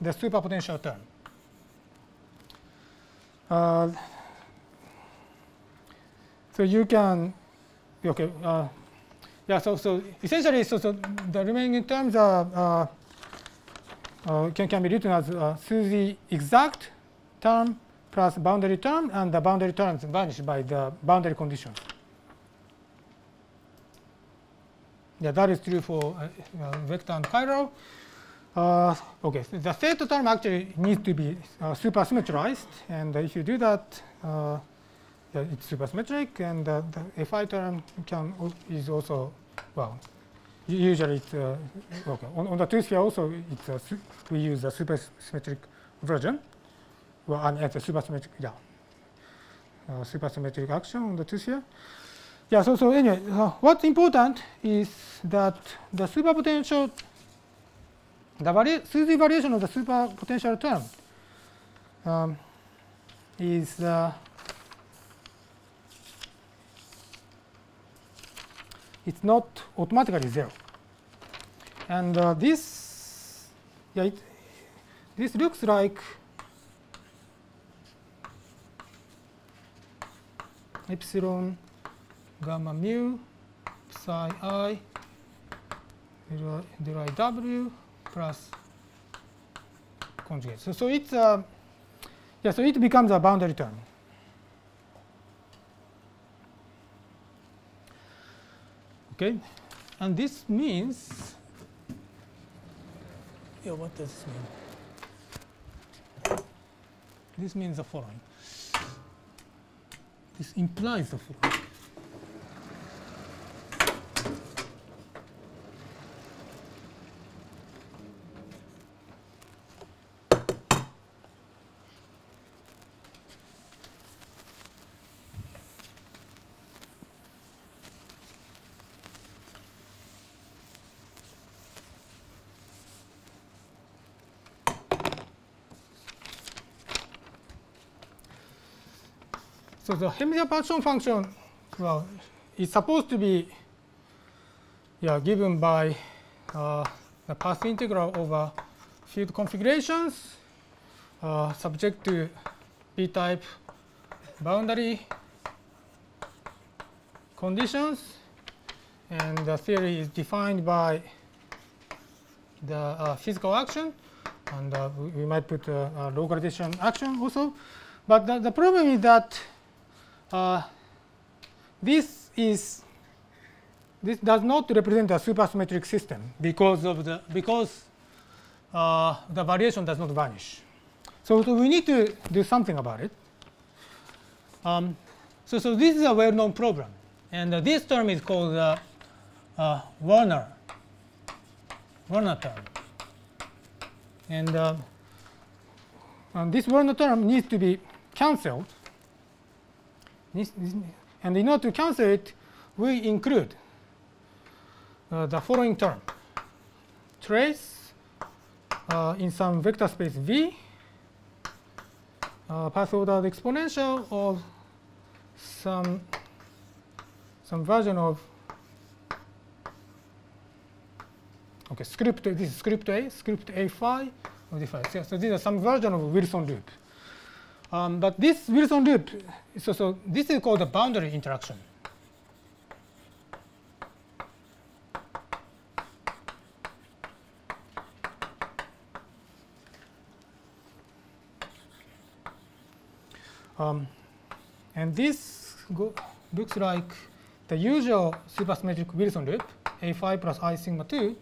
the superpotential term. Uh, so you can okay uh, yeah so so essentially so so the remaining terms are uh, uh, can can be written as uh, SUSY exact term plus boundary term and the boundary terms vanish by the boundary conditions. Yeah, that is true for uh, vector and chiral. Uh, okay, so the theta term actually needs to be uh, supersymmetrized, and if you do that, uh, yeah, it's supersymmetric, and the Fi term can is also well. Usually, it's uh, okay. On, on the two sphere also, it's a we use a supersymmetric version. Well, mean, it's a supersymmetric, yeah, uh, supersymmetric action on the two sphere. Yeah. So so anyway, what's important is that the superpotential the SUSY variation of the superpotential term um, is uh, it's not automatically zero. And uh, this, yeah, it, this looks like epsilon gamma mu psi i del w plus conjugate. So, so it's a, yeah, so it becomes a boundary term. Okay, and this means yeah, what does this mean? This means the following. This implies the following. So the Hermitian function, well, is supposed to be yeah, given by uh, the path integral over field configurations uh, subject to B-type boundary conditions. And the theory is defined by the uh, physical action. And uh, we, might put a, a localization action also. But the, the problem is that uh, this is this does not represent a supersymmetric system because of the because uh, the variation does not vanish. So, so, we need to do something about it. Um, so, so this is a well-known problem, and uh, this term is called uh, uh Warner Warner term, and, uh, and this Warner term needs to be cancelled and in order to cancel it, we include uh, the following term. Trace uh, in some vector space V, uh, path ordered exponential of some some version of okay script this is script A, script A phi. So, so these are some version of Wilson loop. Um, but this Wilson loop, so, so this is called a boundary interaction. Um, and this looks like the usual supersymmetric Wilson loop, A phi plus I sigma 2,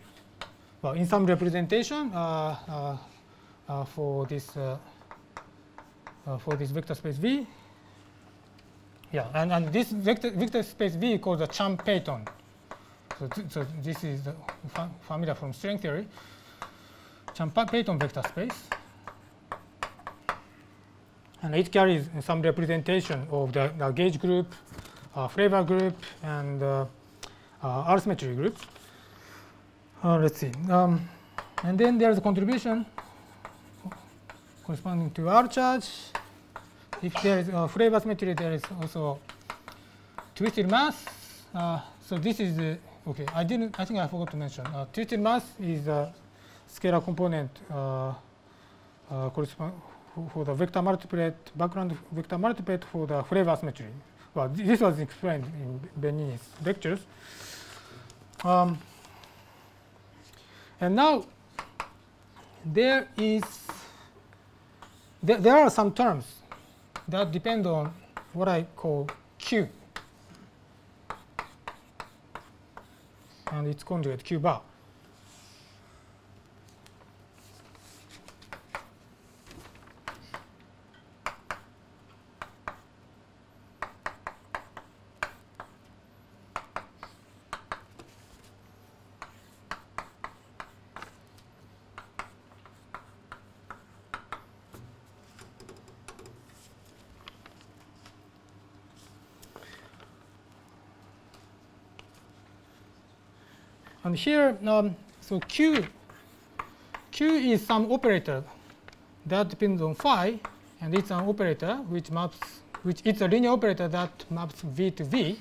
well, in some representation uh, uh, uh, for this uh, for this vector space V. Yeah, and, and this vector, vector space V is called the Chan-Paton. So, th so this is the formula from string theory. Chan-Paton vector space. And it carries some representation of the, the gauge group, uh, flavor group, and uh, uh, R symmetry group. Uh, let's see. Um, and then there's a contribution corresponding to R charge. If there is a flavor symmetry, there is also twisted mass. Uh, so this is the okay. I didn't. I think I forgot to mention. Uh, twisted mass is a scalar component uh, uh, correspond for, the vector multiplet background vector multiplet for the flavor symmetry. Well, th- this was explained in Benini's lectures. Um, and now there is there, there are some terms that depend on what I call Q. And its conjugate Q bar. And here, um, so Q, Q is some operator that depends on phi, and it's an operator which maps, which it's a linear operator that maps V to V,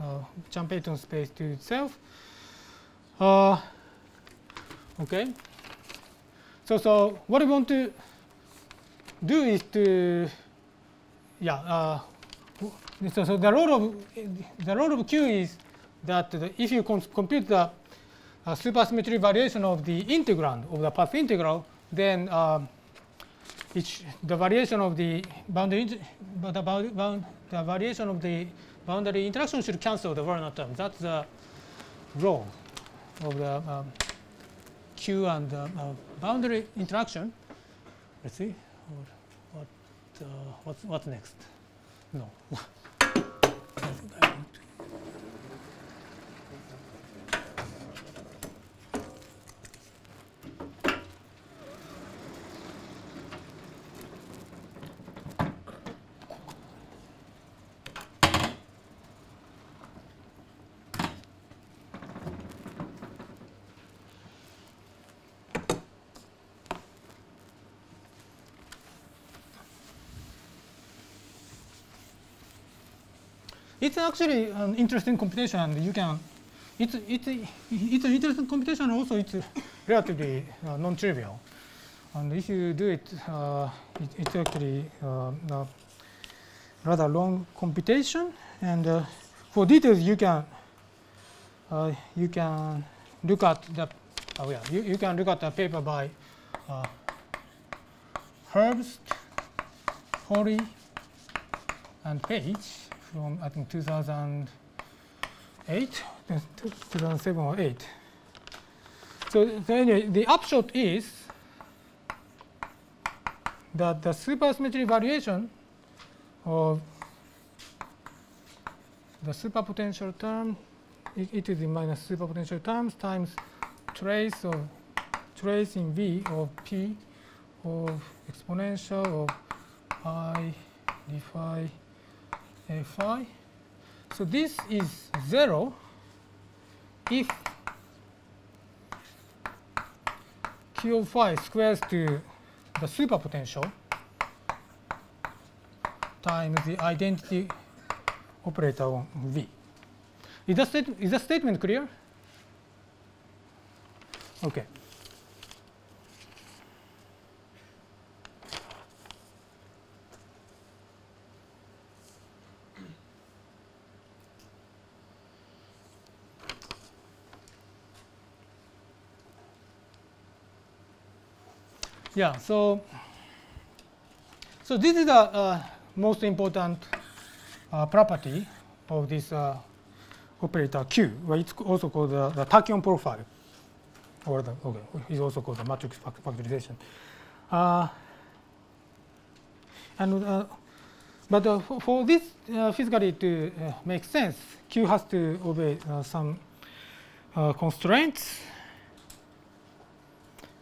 uh, Chan-Paton space to itself. Uh, okay. So, so what we want to do is to, yeah. Uh, so, so the role of the role of Q is that if you com compute the uh, supersymmetry variation of the integrand of the path integral, then um, the variation of the boundary the, bound, the variation of the boundary interaction should cancel the Warner term. That's the role of the um, Q and uh, boundary interaction. Let's see what what uh, what's what's next. No. It's actually an interesting computation, and you can. It's it's it's an interesting computation. Also, it's relatively uh, non-trivial. And if you do it, uh, it it's actually uh, rather long computation. And uh, for details, you can uh, you can look at the oh yeah you, you can look at the paper by uh, Herbst, Hori, and Page from I think 2008, 2007 or 8. So, so anyway, the upshot is that the supersymmetry variation of the superpotential term e e to the minus superpotential terms times trace of trace in V of P of exponential of I d phi phi. So this is 0 if q of phi squares to the superpotential times the identity operator on V. Is the, state, is statement clear? Okay. Yeah, so so this is the uh, most important uh, property of this uh, operator Q. Well, it's also called the, the tachyon profile, or the okay, it's also called the matrix factorization. Uh, and uh, but uh, for, this uh, physically to uh, make sense, Q has to obey uh, some constraints.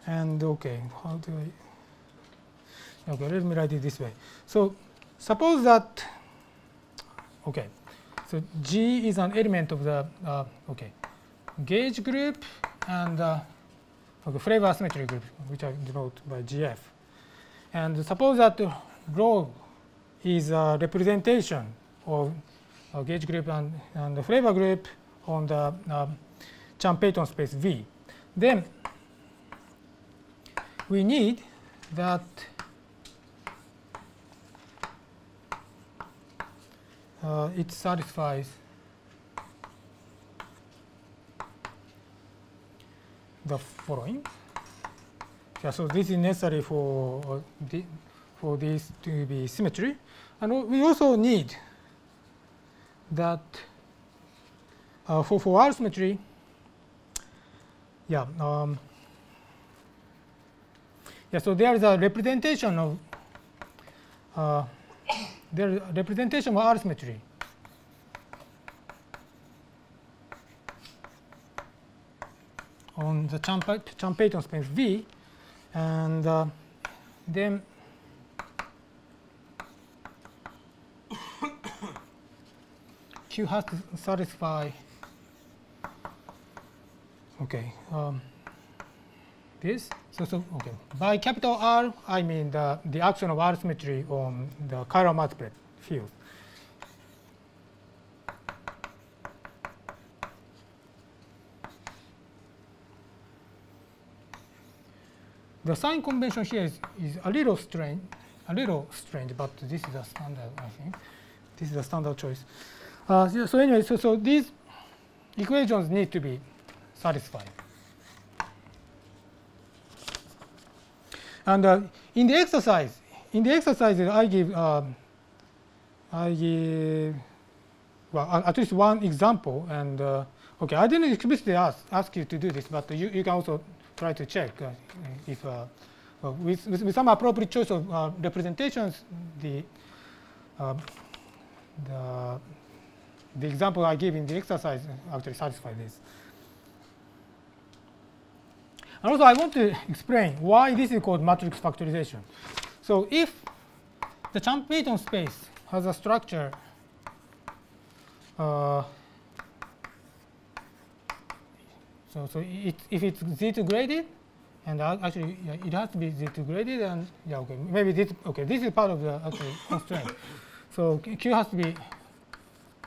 And okay, how do I? Okay, let me write it this way. So suppose that okay, so G is an element of the uh, okay gauge group and uh, okay, flavor symmetry group, which I denote by GF. And suppose that rho is a representation of a gauge group and, and the flavor group on the Chan-Paton space V. Then we need that uh, it satisfies the following. Yeah, so this is necessary for uh, the, for this to be symmetry, and we also need that uh, for for R symmetry. Yeah. Um, yeah. So there is a representation of uh, there is a representation of R symmetry. on the Chan-Paton space V, and uh, then Q has to satisfy. Okay, um, this. So, so okay. By capital R, I mean the the action of R symmetry on the chiral multiplet field. The sign convention here is, is a little strange, a little strange, but this is a standard, I think. This is a standard choice. Uh, so, so anyway, so, so these equations need to be satisfied. And uh, in the exercise, in the exercise, I give, um, I give, well, at least one example. And uh, okay, I didn't explicitly ask, ask you to do this, but you, you can also try to check uh, if uh, with, with, with, some appropriate choice of uh, representations, the, um, the, the example I give in the exercise actually satisfies this. And also I want to explain why this is called matrix factorization. So if the Chan-Paton space has a structure uh, So, so it, if it's Z2 graded, and actually yeah, it has to be Z2 graded, and yeah, okay, maybe this, okay, this is part of the actually constraint. So Q has to be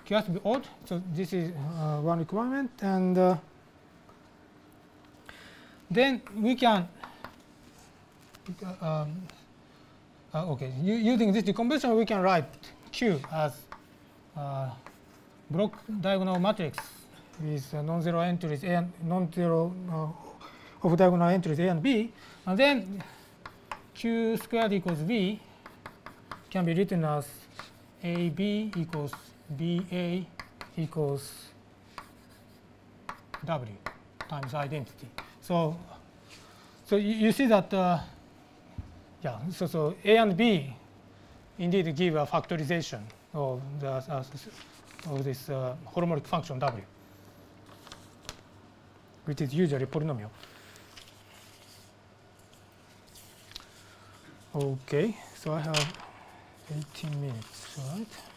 Q has to be odd. So this is uh, one requirement, and uh, then we can um, uh, okay using this decomposition we can write Q as uh, block diagonal matrix with uh, non-zero entries A and non-zero uh, of diagonal entries A and B, and then Q squared equals V can be written as AB equals BA equals W times identity. So, so you, you see that, uh, yeah, so, so A and B indeed give a factorization of, the, uh, of this uh, holomorphic function W which is usually polynomial. Okay, so I have 18 minutes, right?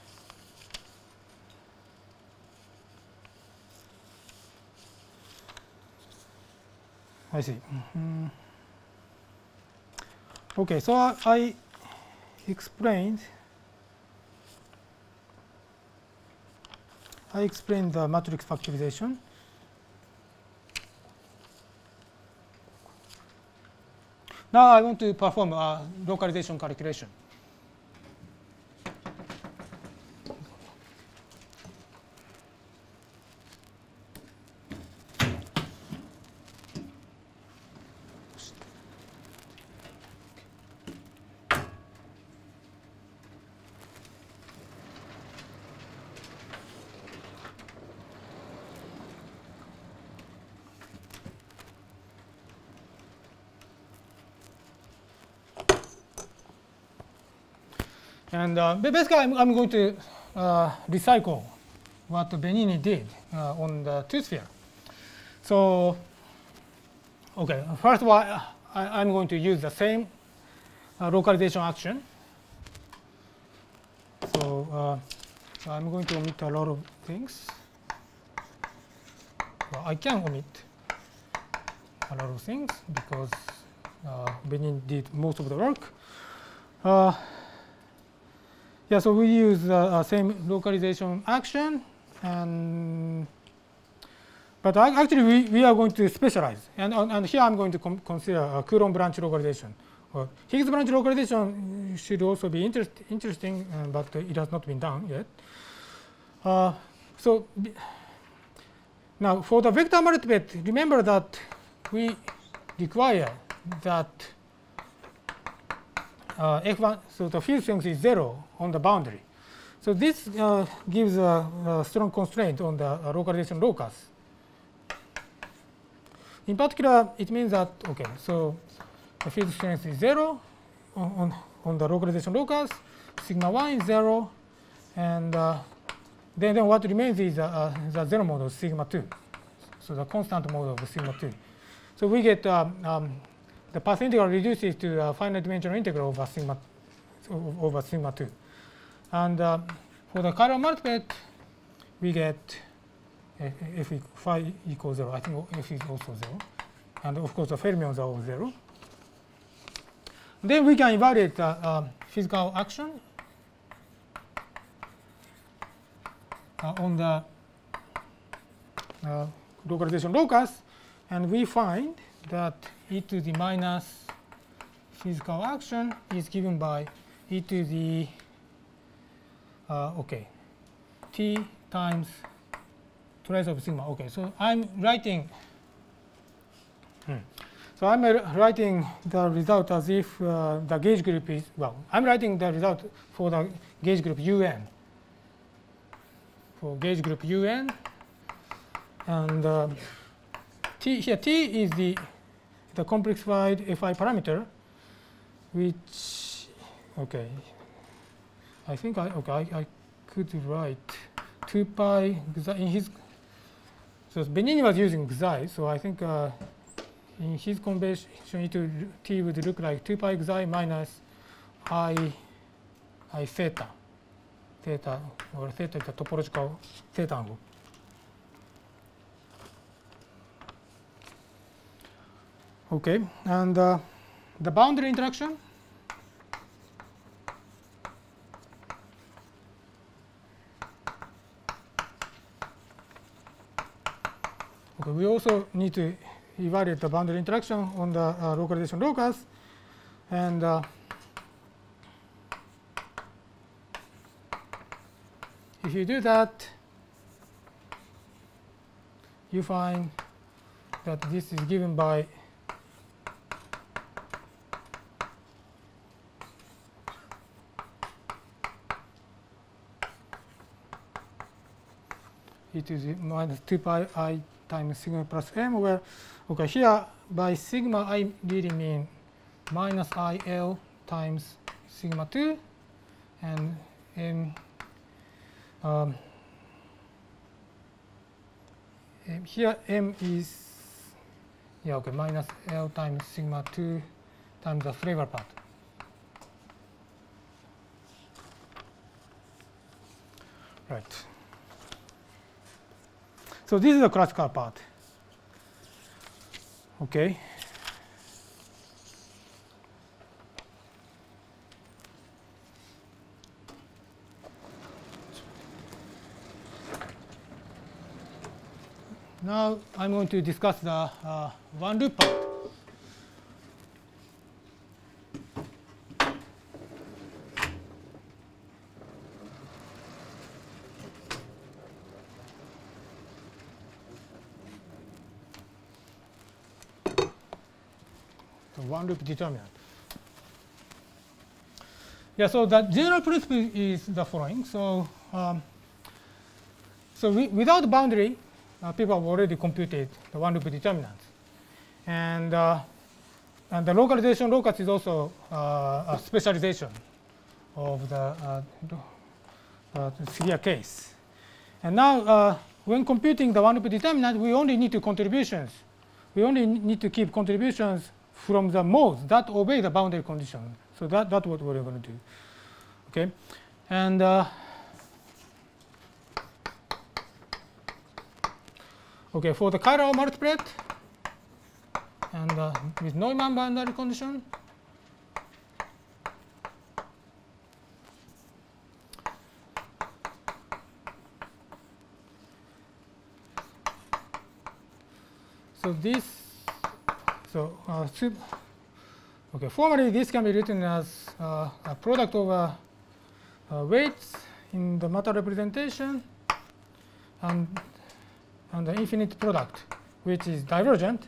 I see. Mm -hmm. Okay, so I, I explained I explained the matrix factorization. Now I want to perform a localization calculation. And uh, basically, I'm, I'm, going to uh, recycle what Benini did uh, on the two sphere. So, okay, first of all, I, am going to use the same uh, localization action. So, uh, I'm going to omit a lot of things. Well, I can omit a lot of things because uh, Benini did most of the work. Yeah, so we use the uh, same localization action and but actually, we, we are going to specialize. And, and here I'm going to consider a Coulomb branch localization. Higgs branch localization should also be interest, interesting, uh, but it has not been done yet. Uh, so now for the vector multiplet, remember that we require that uh, f1, so the field strength is zero on the boundary. So this uh, gives a, a strong constraint on the uh, localization locus. In particular, it means that, okay, so the field strength is zero on, on, on the localization locus, sigma 1 is zero, and uh, then, then what remains is uh, uh, the zero mode of sigma 2. So the constant mode of sigma 2. So we get um, um, the path integral reduces to a finite dimensional integral over sigma over sigma 2. And uh, for the chiral multiplet, we get uh, if phi equals 0. I think f is also 0. And of course, the fermions are all 0. Then we can evaluate the uh, physical action uh, on the uh, localization locus, and we find that e to the minus physical action is given by e to the uh, okay t times trace of sigma. Okay, so I'm writing. hmm. So I'm writing the result as if uh, the gauge group is well. I'm writing the result for the gauge group UN. For gauge group UN, and uh, t here t is the the complexified FI parameter, which okay. I think I okay I, I could write 2 pi in his so Benini was using xi, so I think uh, in his convention it would, t would look like 2 pi xi minus i i theta theta or theta is the topological theta angle. Okay, and uh, the boundary interaction Okay, we also need to evaluate the boundary interaction on the uh, localization locus. And uh, if you do that, you find that this is given by e to the minus 2 pi i times sigma plus m, where, okay, here by sigma I really mean minus i l times sigma 2 and m, um, m here m is, yeah, okay, minus l times sigma 2 times the flavor part. Right. So this is the classical part. Okay. Now I'm going to discuss the uh, one loop part. The determinant. Yeah, so the general principle is the following. So, um, so we, without boundary, uh, people have already computed the one loop determinants, and uh, and the localization locus is also uh, a specialization of the uh, uh, sphere case. And now, uh, when computing the one loop determinant, we only need to contributions. We only need to keep contributions from the modes that obey the boundary condition. So that, that's what we're going to do. Okay, and uh, okay for the chiral multiplet and uh, with Neumann boundary condition. so this, so uh, okay, formally this can be written as uh, a product over uh, weights in the matter representation and, and the infinite product, which is divergent.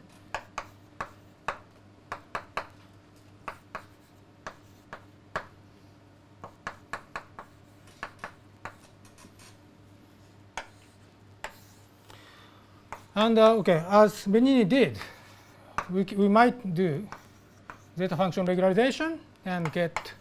And uh, okay, as Benini did, we, we might do zeta function regularization and get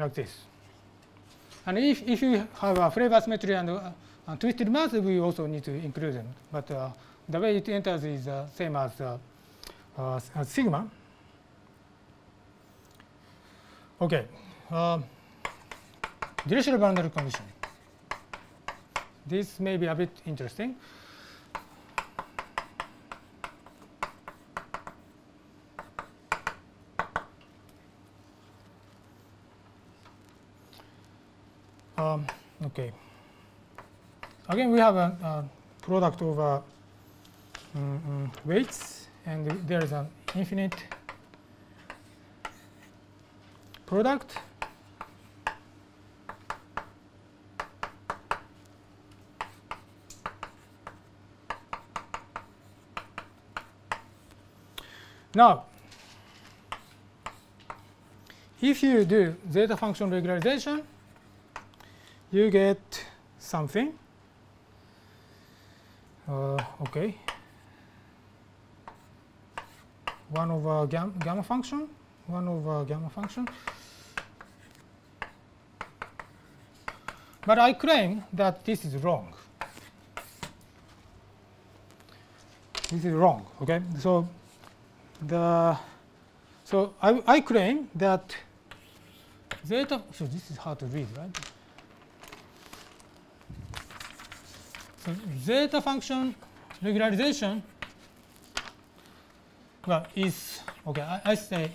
like this. And if, if you have a flavor symmetry and uh, twisted mass, we also need to include them. But uh, the way it enters is uh, same as, uh, uh, sigma. Okay. Um, Dirichlet boundary condition. This may be a bit interesting. Um, okay. Again, we have a, a product um, um, weights, and there is an infinite product. Now, if you do zeta function regularization, you get something. Uh, okay. 1 over gam gamma function, 1 over gamma function. But I claim that this is wrong. This is wrong. Okay, so the so I, I claim that zeta. So this is hard to read, right? So zeta function regularization well is okay. I, I say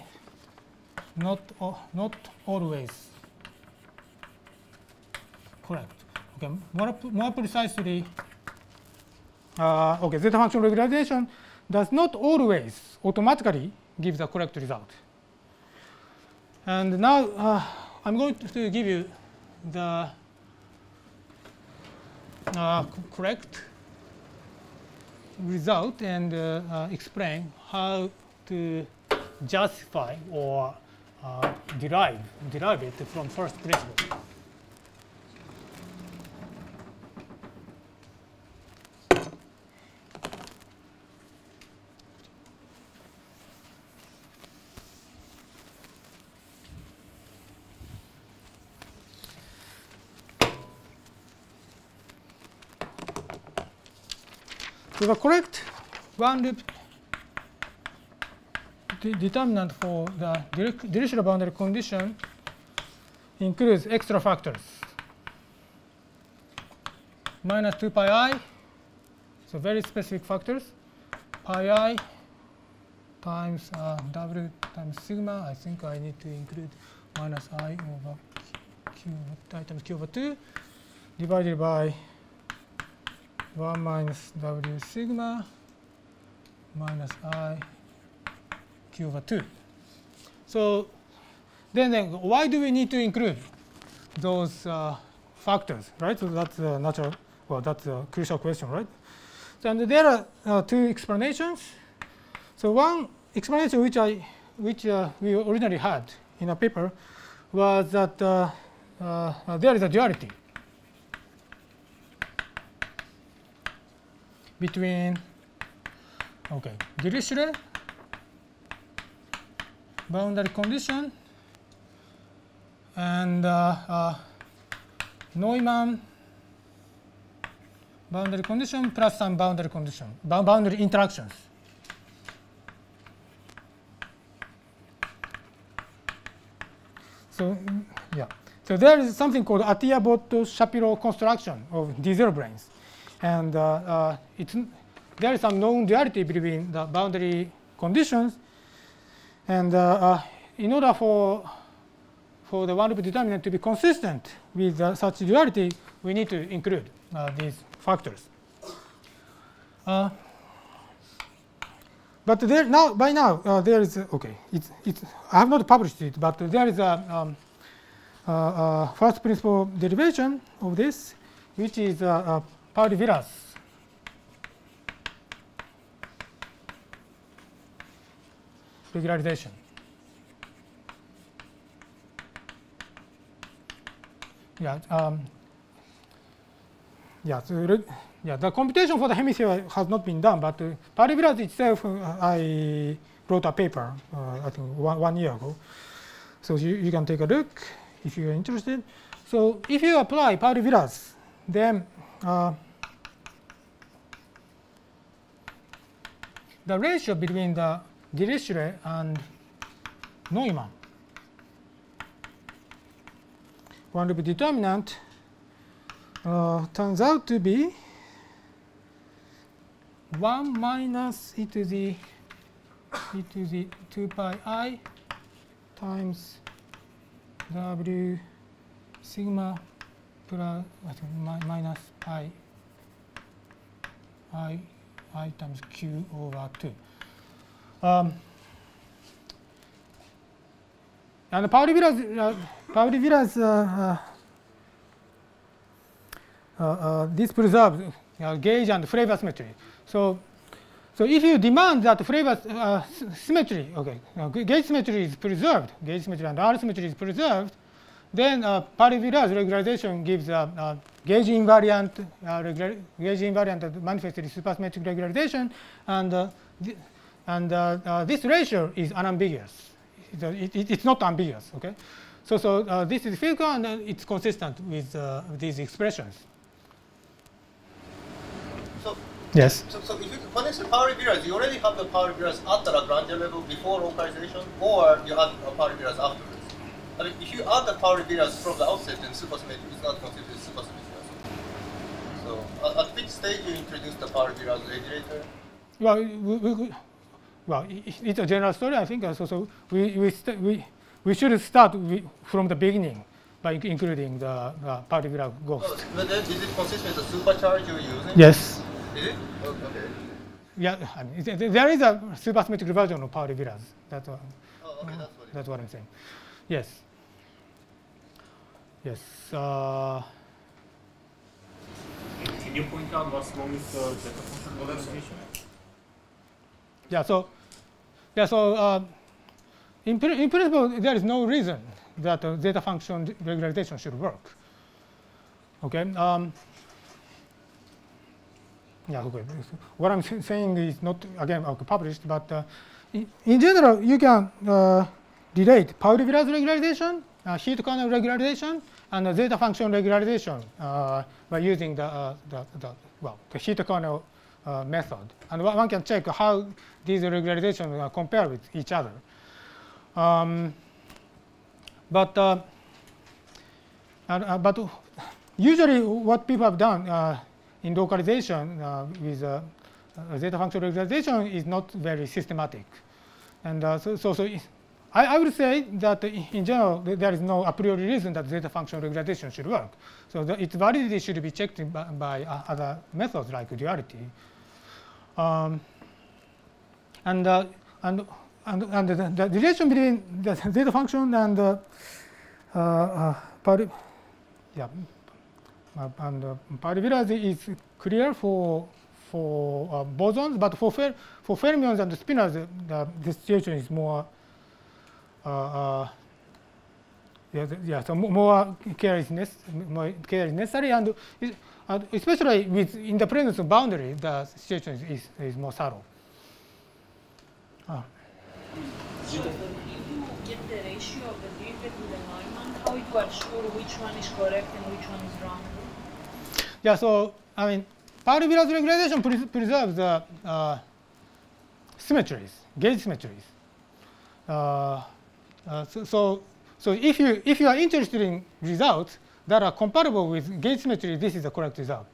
not not always correct. Okay, more more precisely. Uh, okay, zeta function regularization does not always automatically give the correct result. And now uh, I'm going to give you the uh, correct result and uh, uh, explain how to justify or uh, derive derive it from first principle. The correct one loop de determinant for the Dirichlet boundary condition includes extra factors. Minus 2 pi i, so very specific factors, pi i times uh, w times sigma. I think I need to include minus i over q times q over 2 divided by 1 minus w sigma minus i q over 2. So then, then why do we need to include those uh, factors, right? So that's a natural, well, that's a crucial question, right? So and there are uh, two explanations. So one explanation which I, which uh, we originally had in a paper was that uh, uh, there is a duality between okay Dirichlet boundary condition and uh, uh, Neumann boundary condition plus some boundary condition boundary interactions. So yeah, so there is something called Atiyah-Bott-Shapiro construction of D0 branes and uh, uh, there is some known duality between the boundary conditions. And uh, uh, in order for, for the one loop determinant to be consistent with such duality, we need to include these factors. But there now, by now, uh, there is okay. It's, it's I have not published it, but there is a um, uh, uh, first principle derivation of this, which is uh, uh, Pauli-Villars regularization. Yeah. Um, yeah. So re- yeah. The computation for the hemisphere has not been done, but uh, Pauli-Villars itself, uh, I wrote a paper, uh, I think one, one year ago. So you, you can take a look if you are interested. So if you apply Pauli-Villars, then uh, the ratio between the Dirichlet and Neumann. One loop determinant uh, turns out to be 1 minus e to the e to the 2 pi i times w sigma plus minus pi i i times q over 2. Um, and Pauli-Villars, uh, Pauli-Villars, uh, uh, uh, uh, this preserves gauge and flavor symmetry. So, so if you demand that flavor uh, symmetry, okay, ga- gauge symmetry is preserved, gauge symmetry and R symmetry is preserved, then uh, Pauli-Villars regularization gives a, a gauge invariant, uh, gauge invariant manifestly supersymmetric regularization, and uh, th- and uh, uh, this ratio is unambiguous. It, it, it- it's not ambiguous. Okay, so so uh, this is physical and uh, it's consistent with uh, these expressions. So, Yes. so, so if you, connect the Pauli-Villars, you already have the Pauli-Villars at the Lagrangian level before localization, or you have a Pauli-Villars afterwards. I mean, if you add the Pauli-Villars from the outset, then supersymmetry is not considered supersymmetry. So, at, at which stage you introduce the Pauli-Villars regulator? Well, we, we, we- well, it's a general story. I think uh, so. So we we, st- we we should start from the beginning by inc- including the uh, particular Oh, but then is it consistent with the supercharge you're using? Yes. Is it? Oh, okay. Yeah. I mean, th- there is a supersymmetric version of Pauli-Villars. That's what, Oh, okay, that's what that's what I'm saying. Yes. Yes. Uh, Can you point out what's wrong with the zeta function regularization? Yeah, so yeah, so uh, in, in principle, there is no reason that uh, zeta function regularization should work. Okay. Um, yeah. Okay. What I'm saying is not again uh, published, but uh, in, in general, you can uh, relate Pauli-Villars regularization, uh, heat kernel regularization, and the zeta function regularization uh, by using the, uh, the, the well the heat kernel uh, method, and one can check how these regularizations compare with each other. Um, but uh, uh, but usually what people have done uh, in localization with zeta function regularization is not very systematic, and so so, so i- I, would say that in general there is no a priori reason that zeta function regularization should work. So the, its validity should be checked by, by uh, other methods like duality. Um, and, uh, and, and, and the, the relation between the zeta function and uh, uh, uh, yeah, uh, and uh, is clear for for uh, bosons, but for fer for fermions and spinors, the, the, the situation is more. Uh, yeah, yeah, so more care is, more care is necessary, and, it- and especially with in the presence of boundary, the situation is, is, is more subtle. Ah. So if you get the ratio of the with the Neumann, how you are sure which one is correct and which one is wrong? Yeah, so I mean, Pauli-Villars regularization pres- preserves the uh, symmetries, gauge symmetries. Uh, so, so, so if you if you are interested in results that are compatible with gauge symmetry, this is the correct result.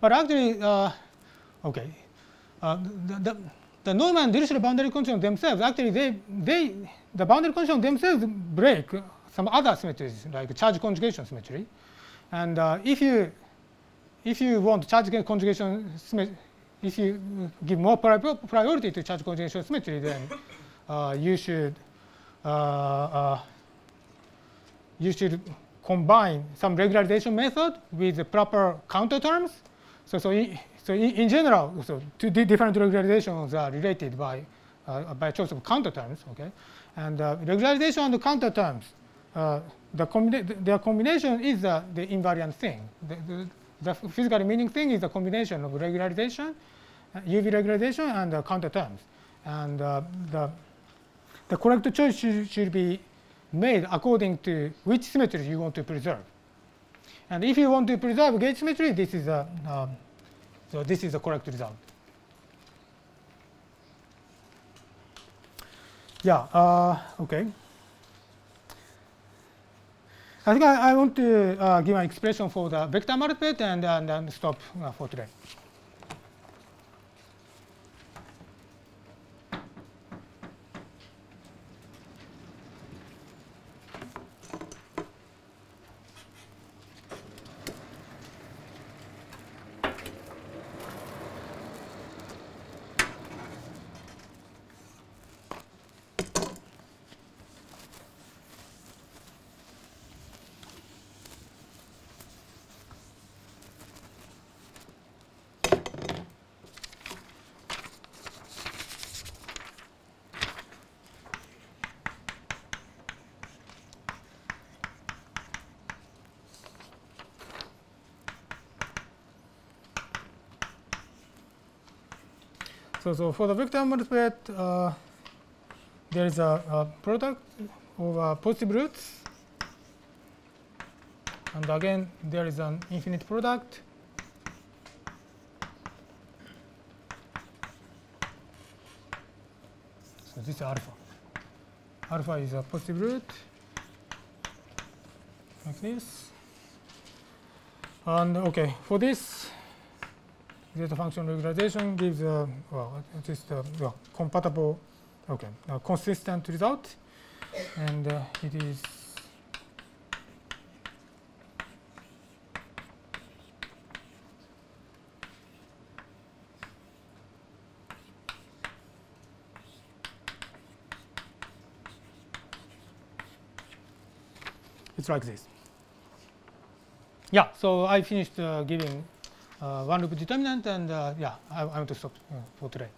But actually, uh, okay, uh, the, the, the Neumann Dirichlet boundary conditions themselves actually they they the boundary conditions themselves break some other symmetries like charge conjugation symmetry, and uh, if you if you want charge conjugation symmetry, if you give more pri priority to charge conjugation symmetry, then uh, you should uh, uh, you should combine some regularization method with the proper counter terms. So, so, in, so in, general, so two different regularizations are related by, uh, by choice of counter terms, okay? And uh, regularization and counter terms, uh, the combina their combination is the, the invariant thing. The, the, the physical meaning thing is the combination of regularization, UV regularization, and the counter terms. And uh, the, the correct choice should, should be made according to which symmetry you want to preserve. And if you want to preserve gauge symmetry, this is a um, so this is the correct result. Yeah. Uh, okay. I think I, I want to uh, give an expression for the vector multiplet and, and, stop uh, for today. So, so for the vector multiplet, uh, there is a, a, product over positive roots, and again there is an infinite product. So this is alpha. Alpha is a positive root, like this. And okay, for this zeta function regularization? Gives uh, well just uh, well, compatible okay uh, consistent result. And uh, it is it's like this. Yeah so i finished uh, giving one loop determinant and uh, yeah, I, I want to stop uh, for today.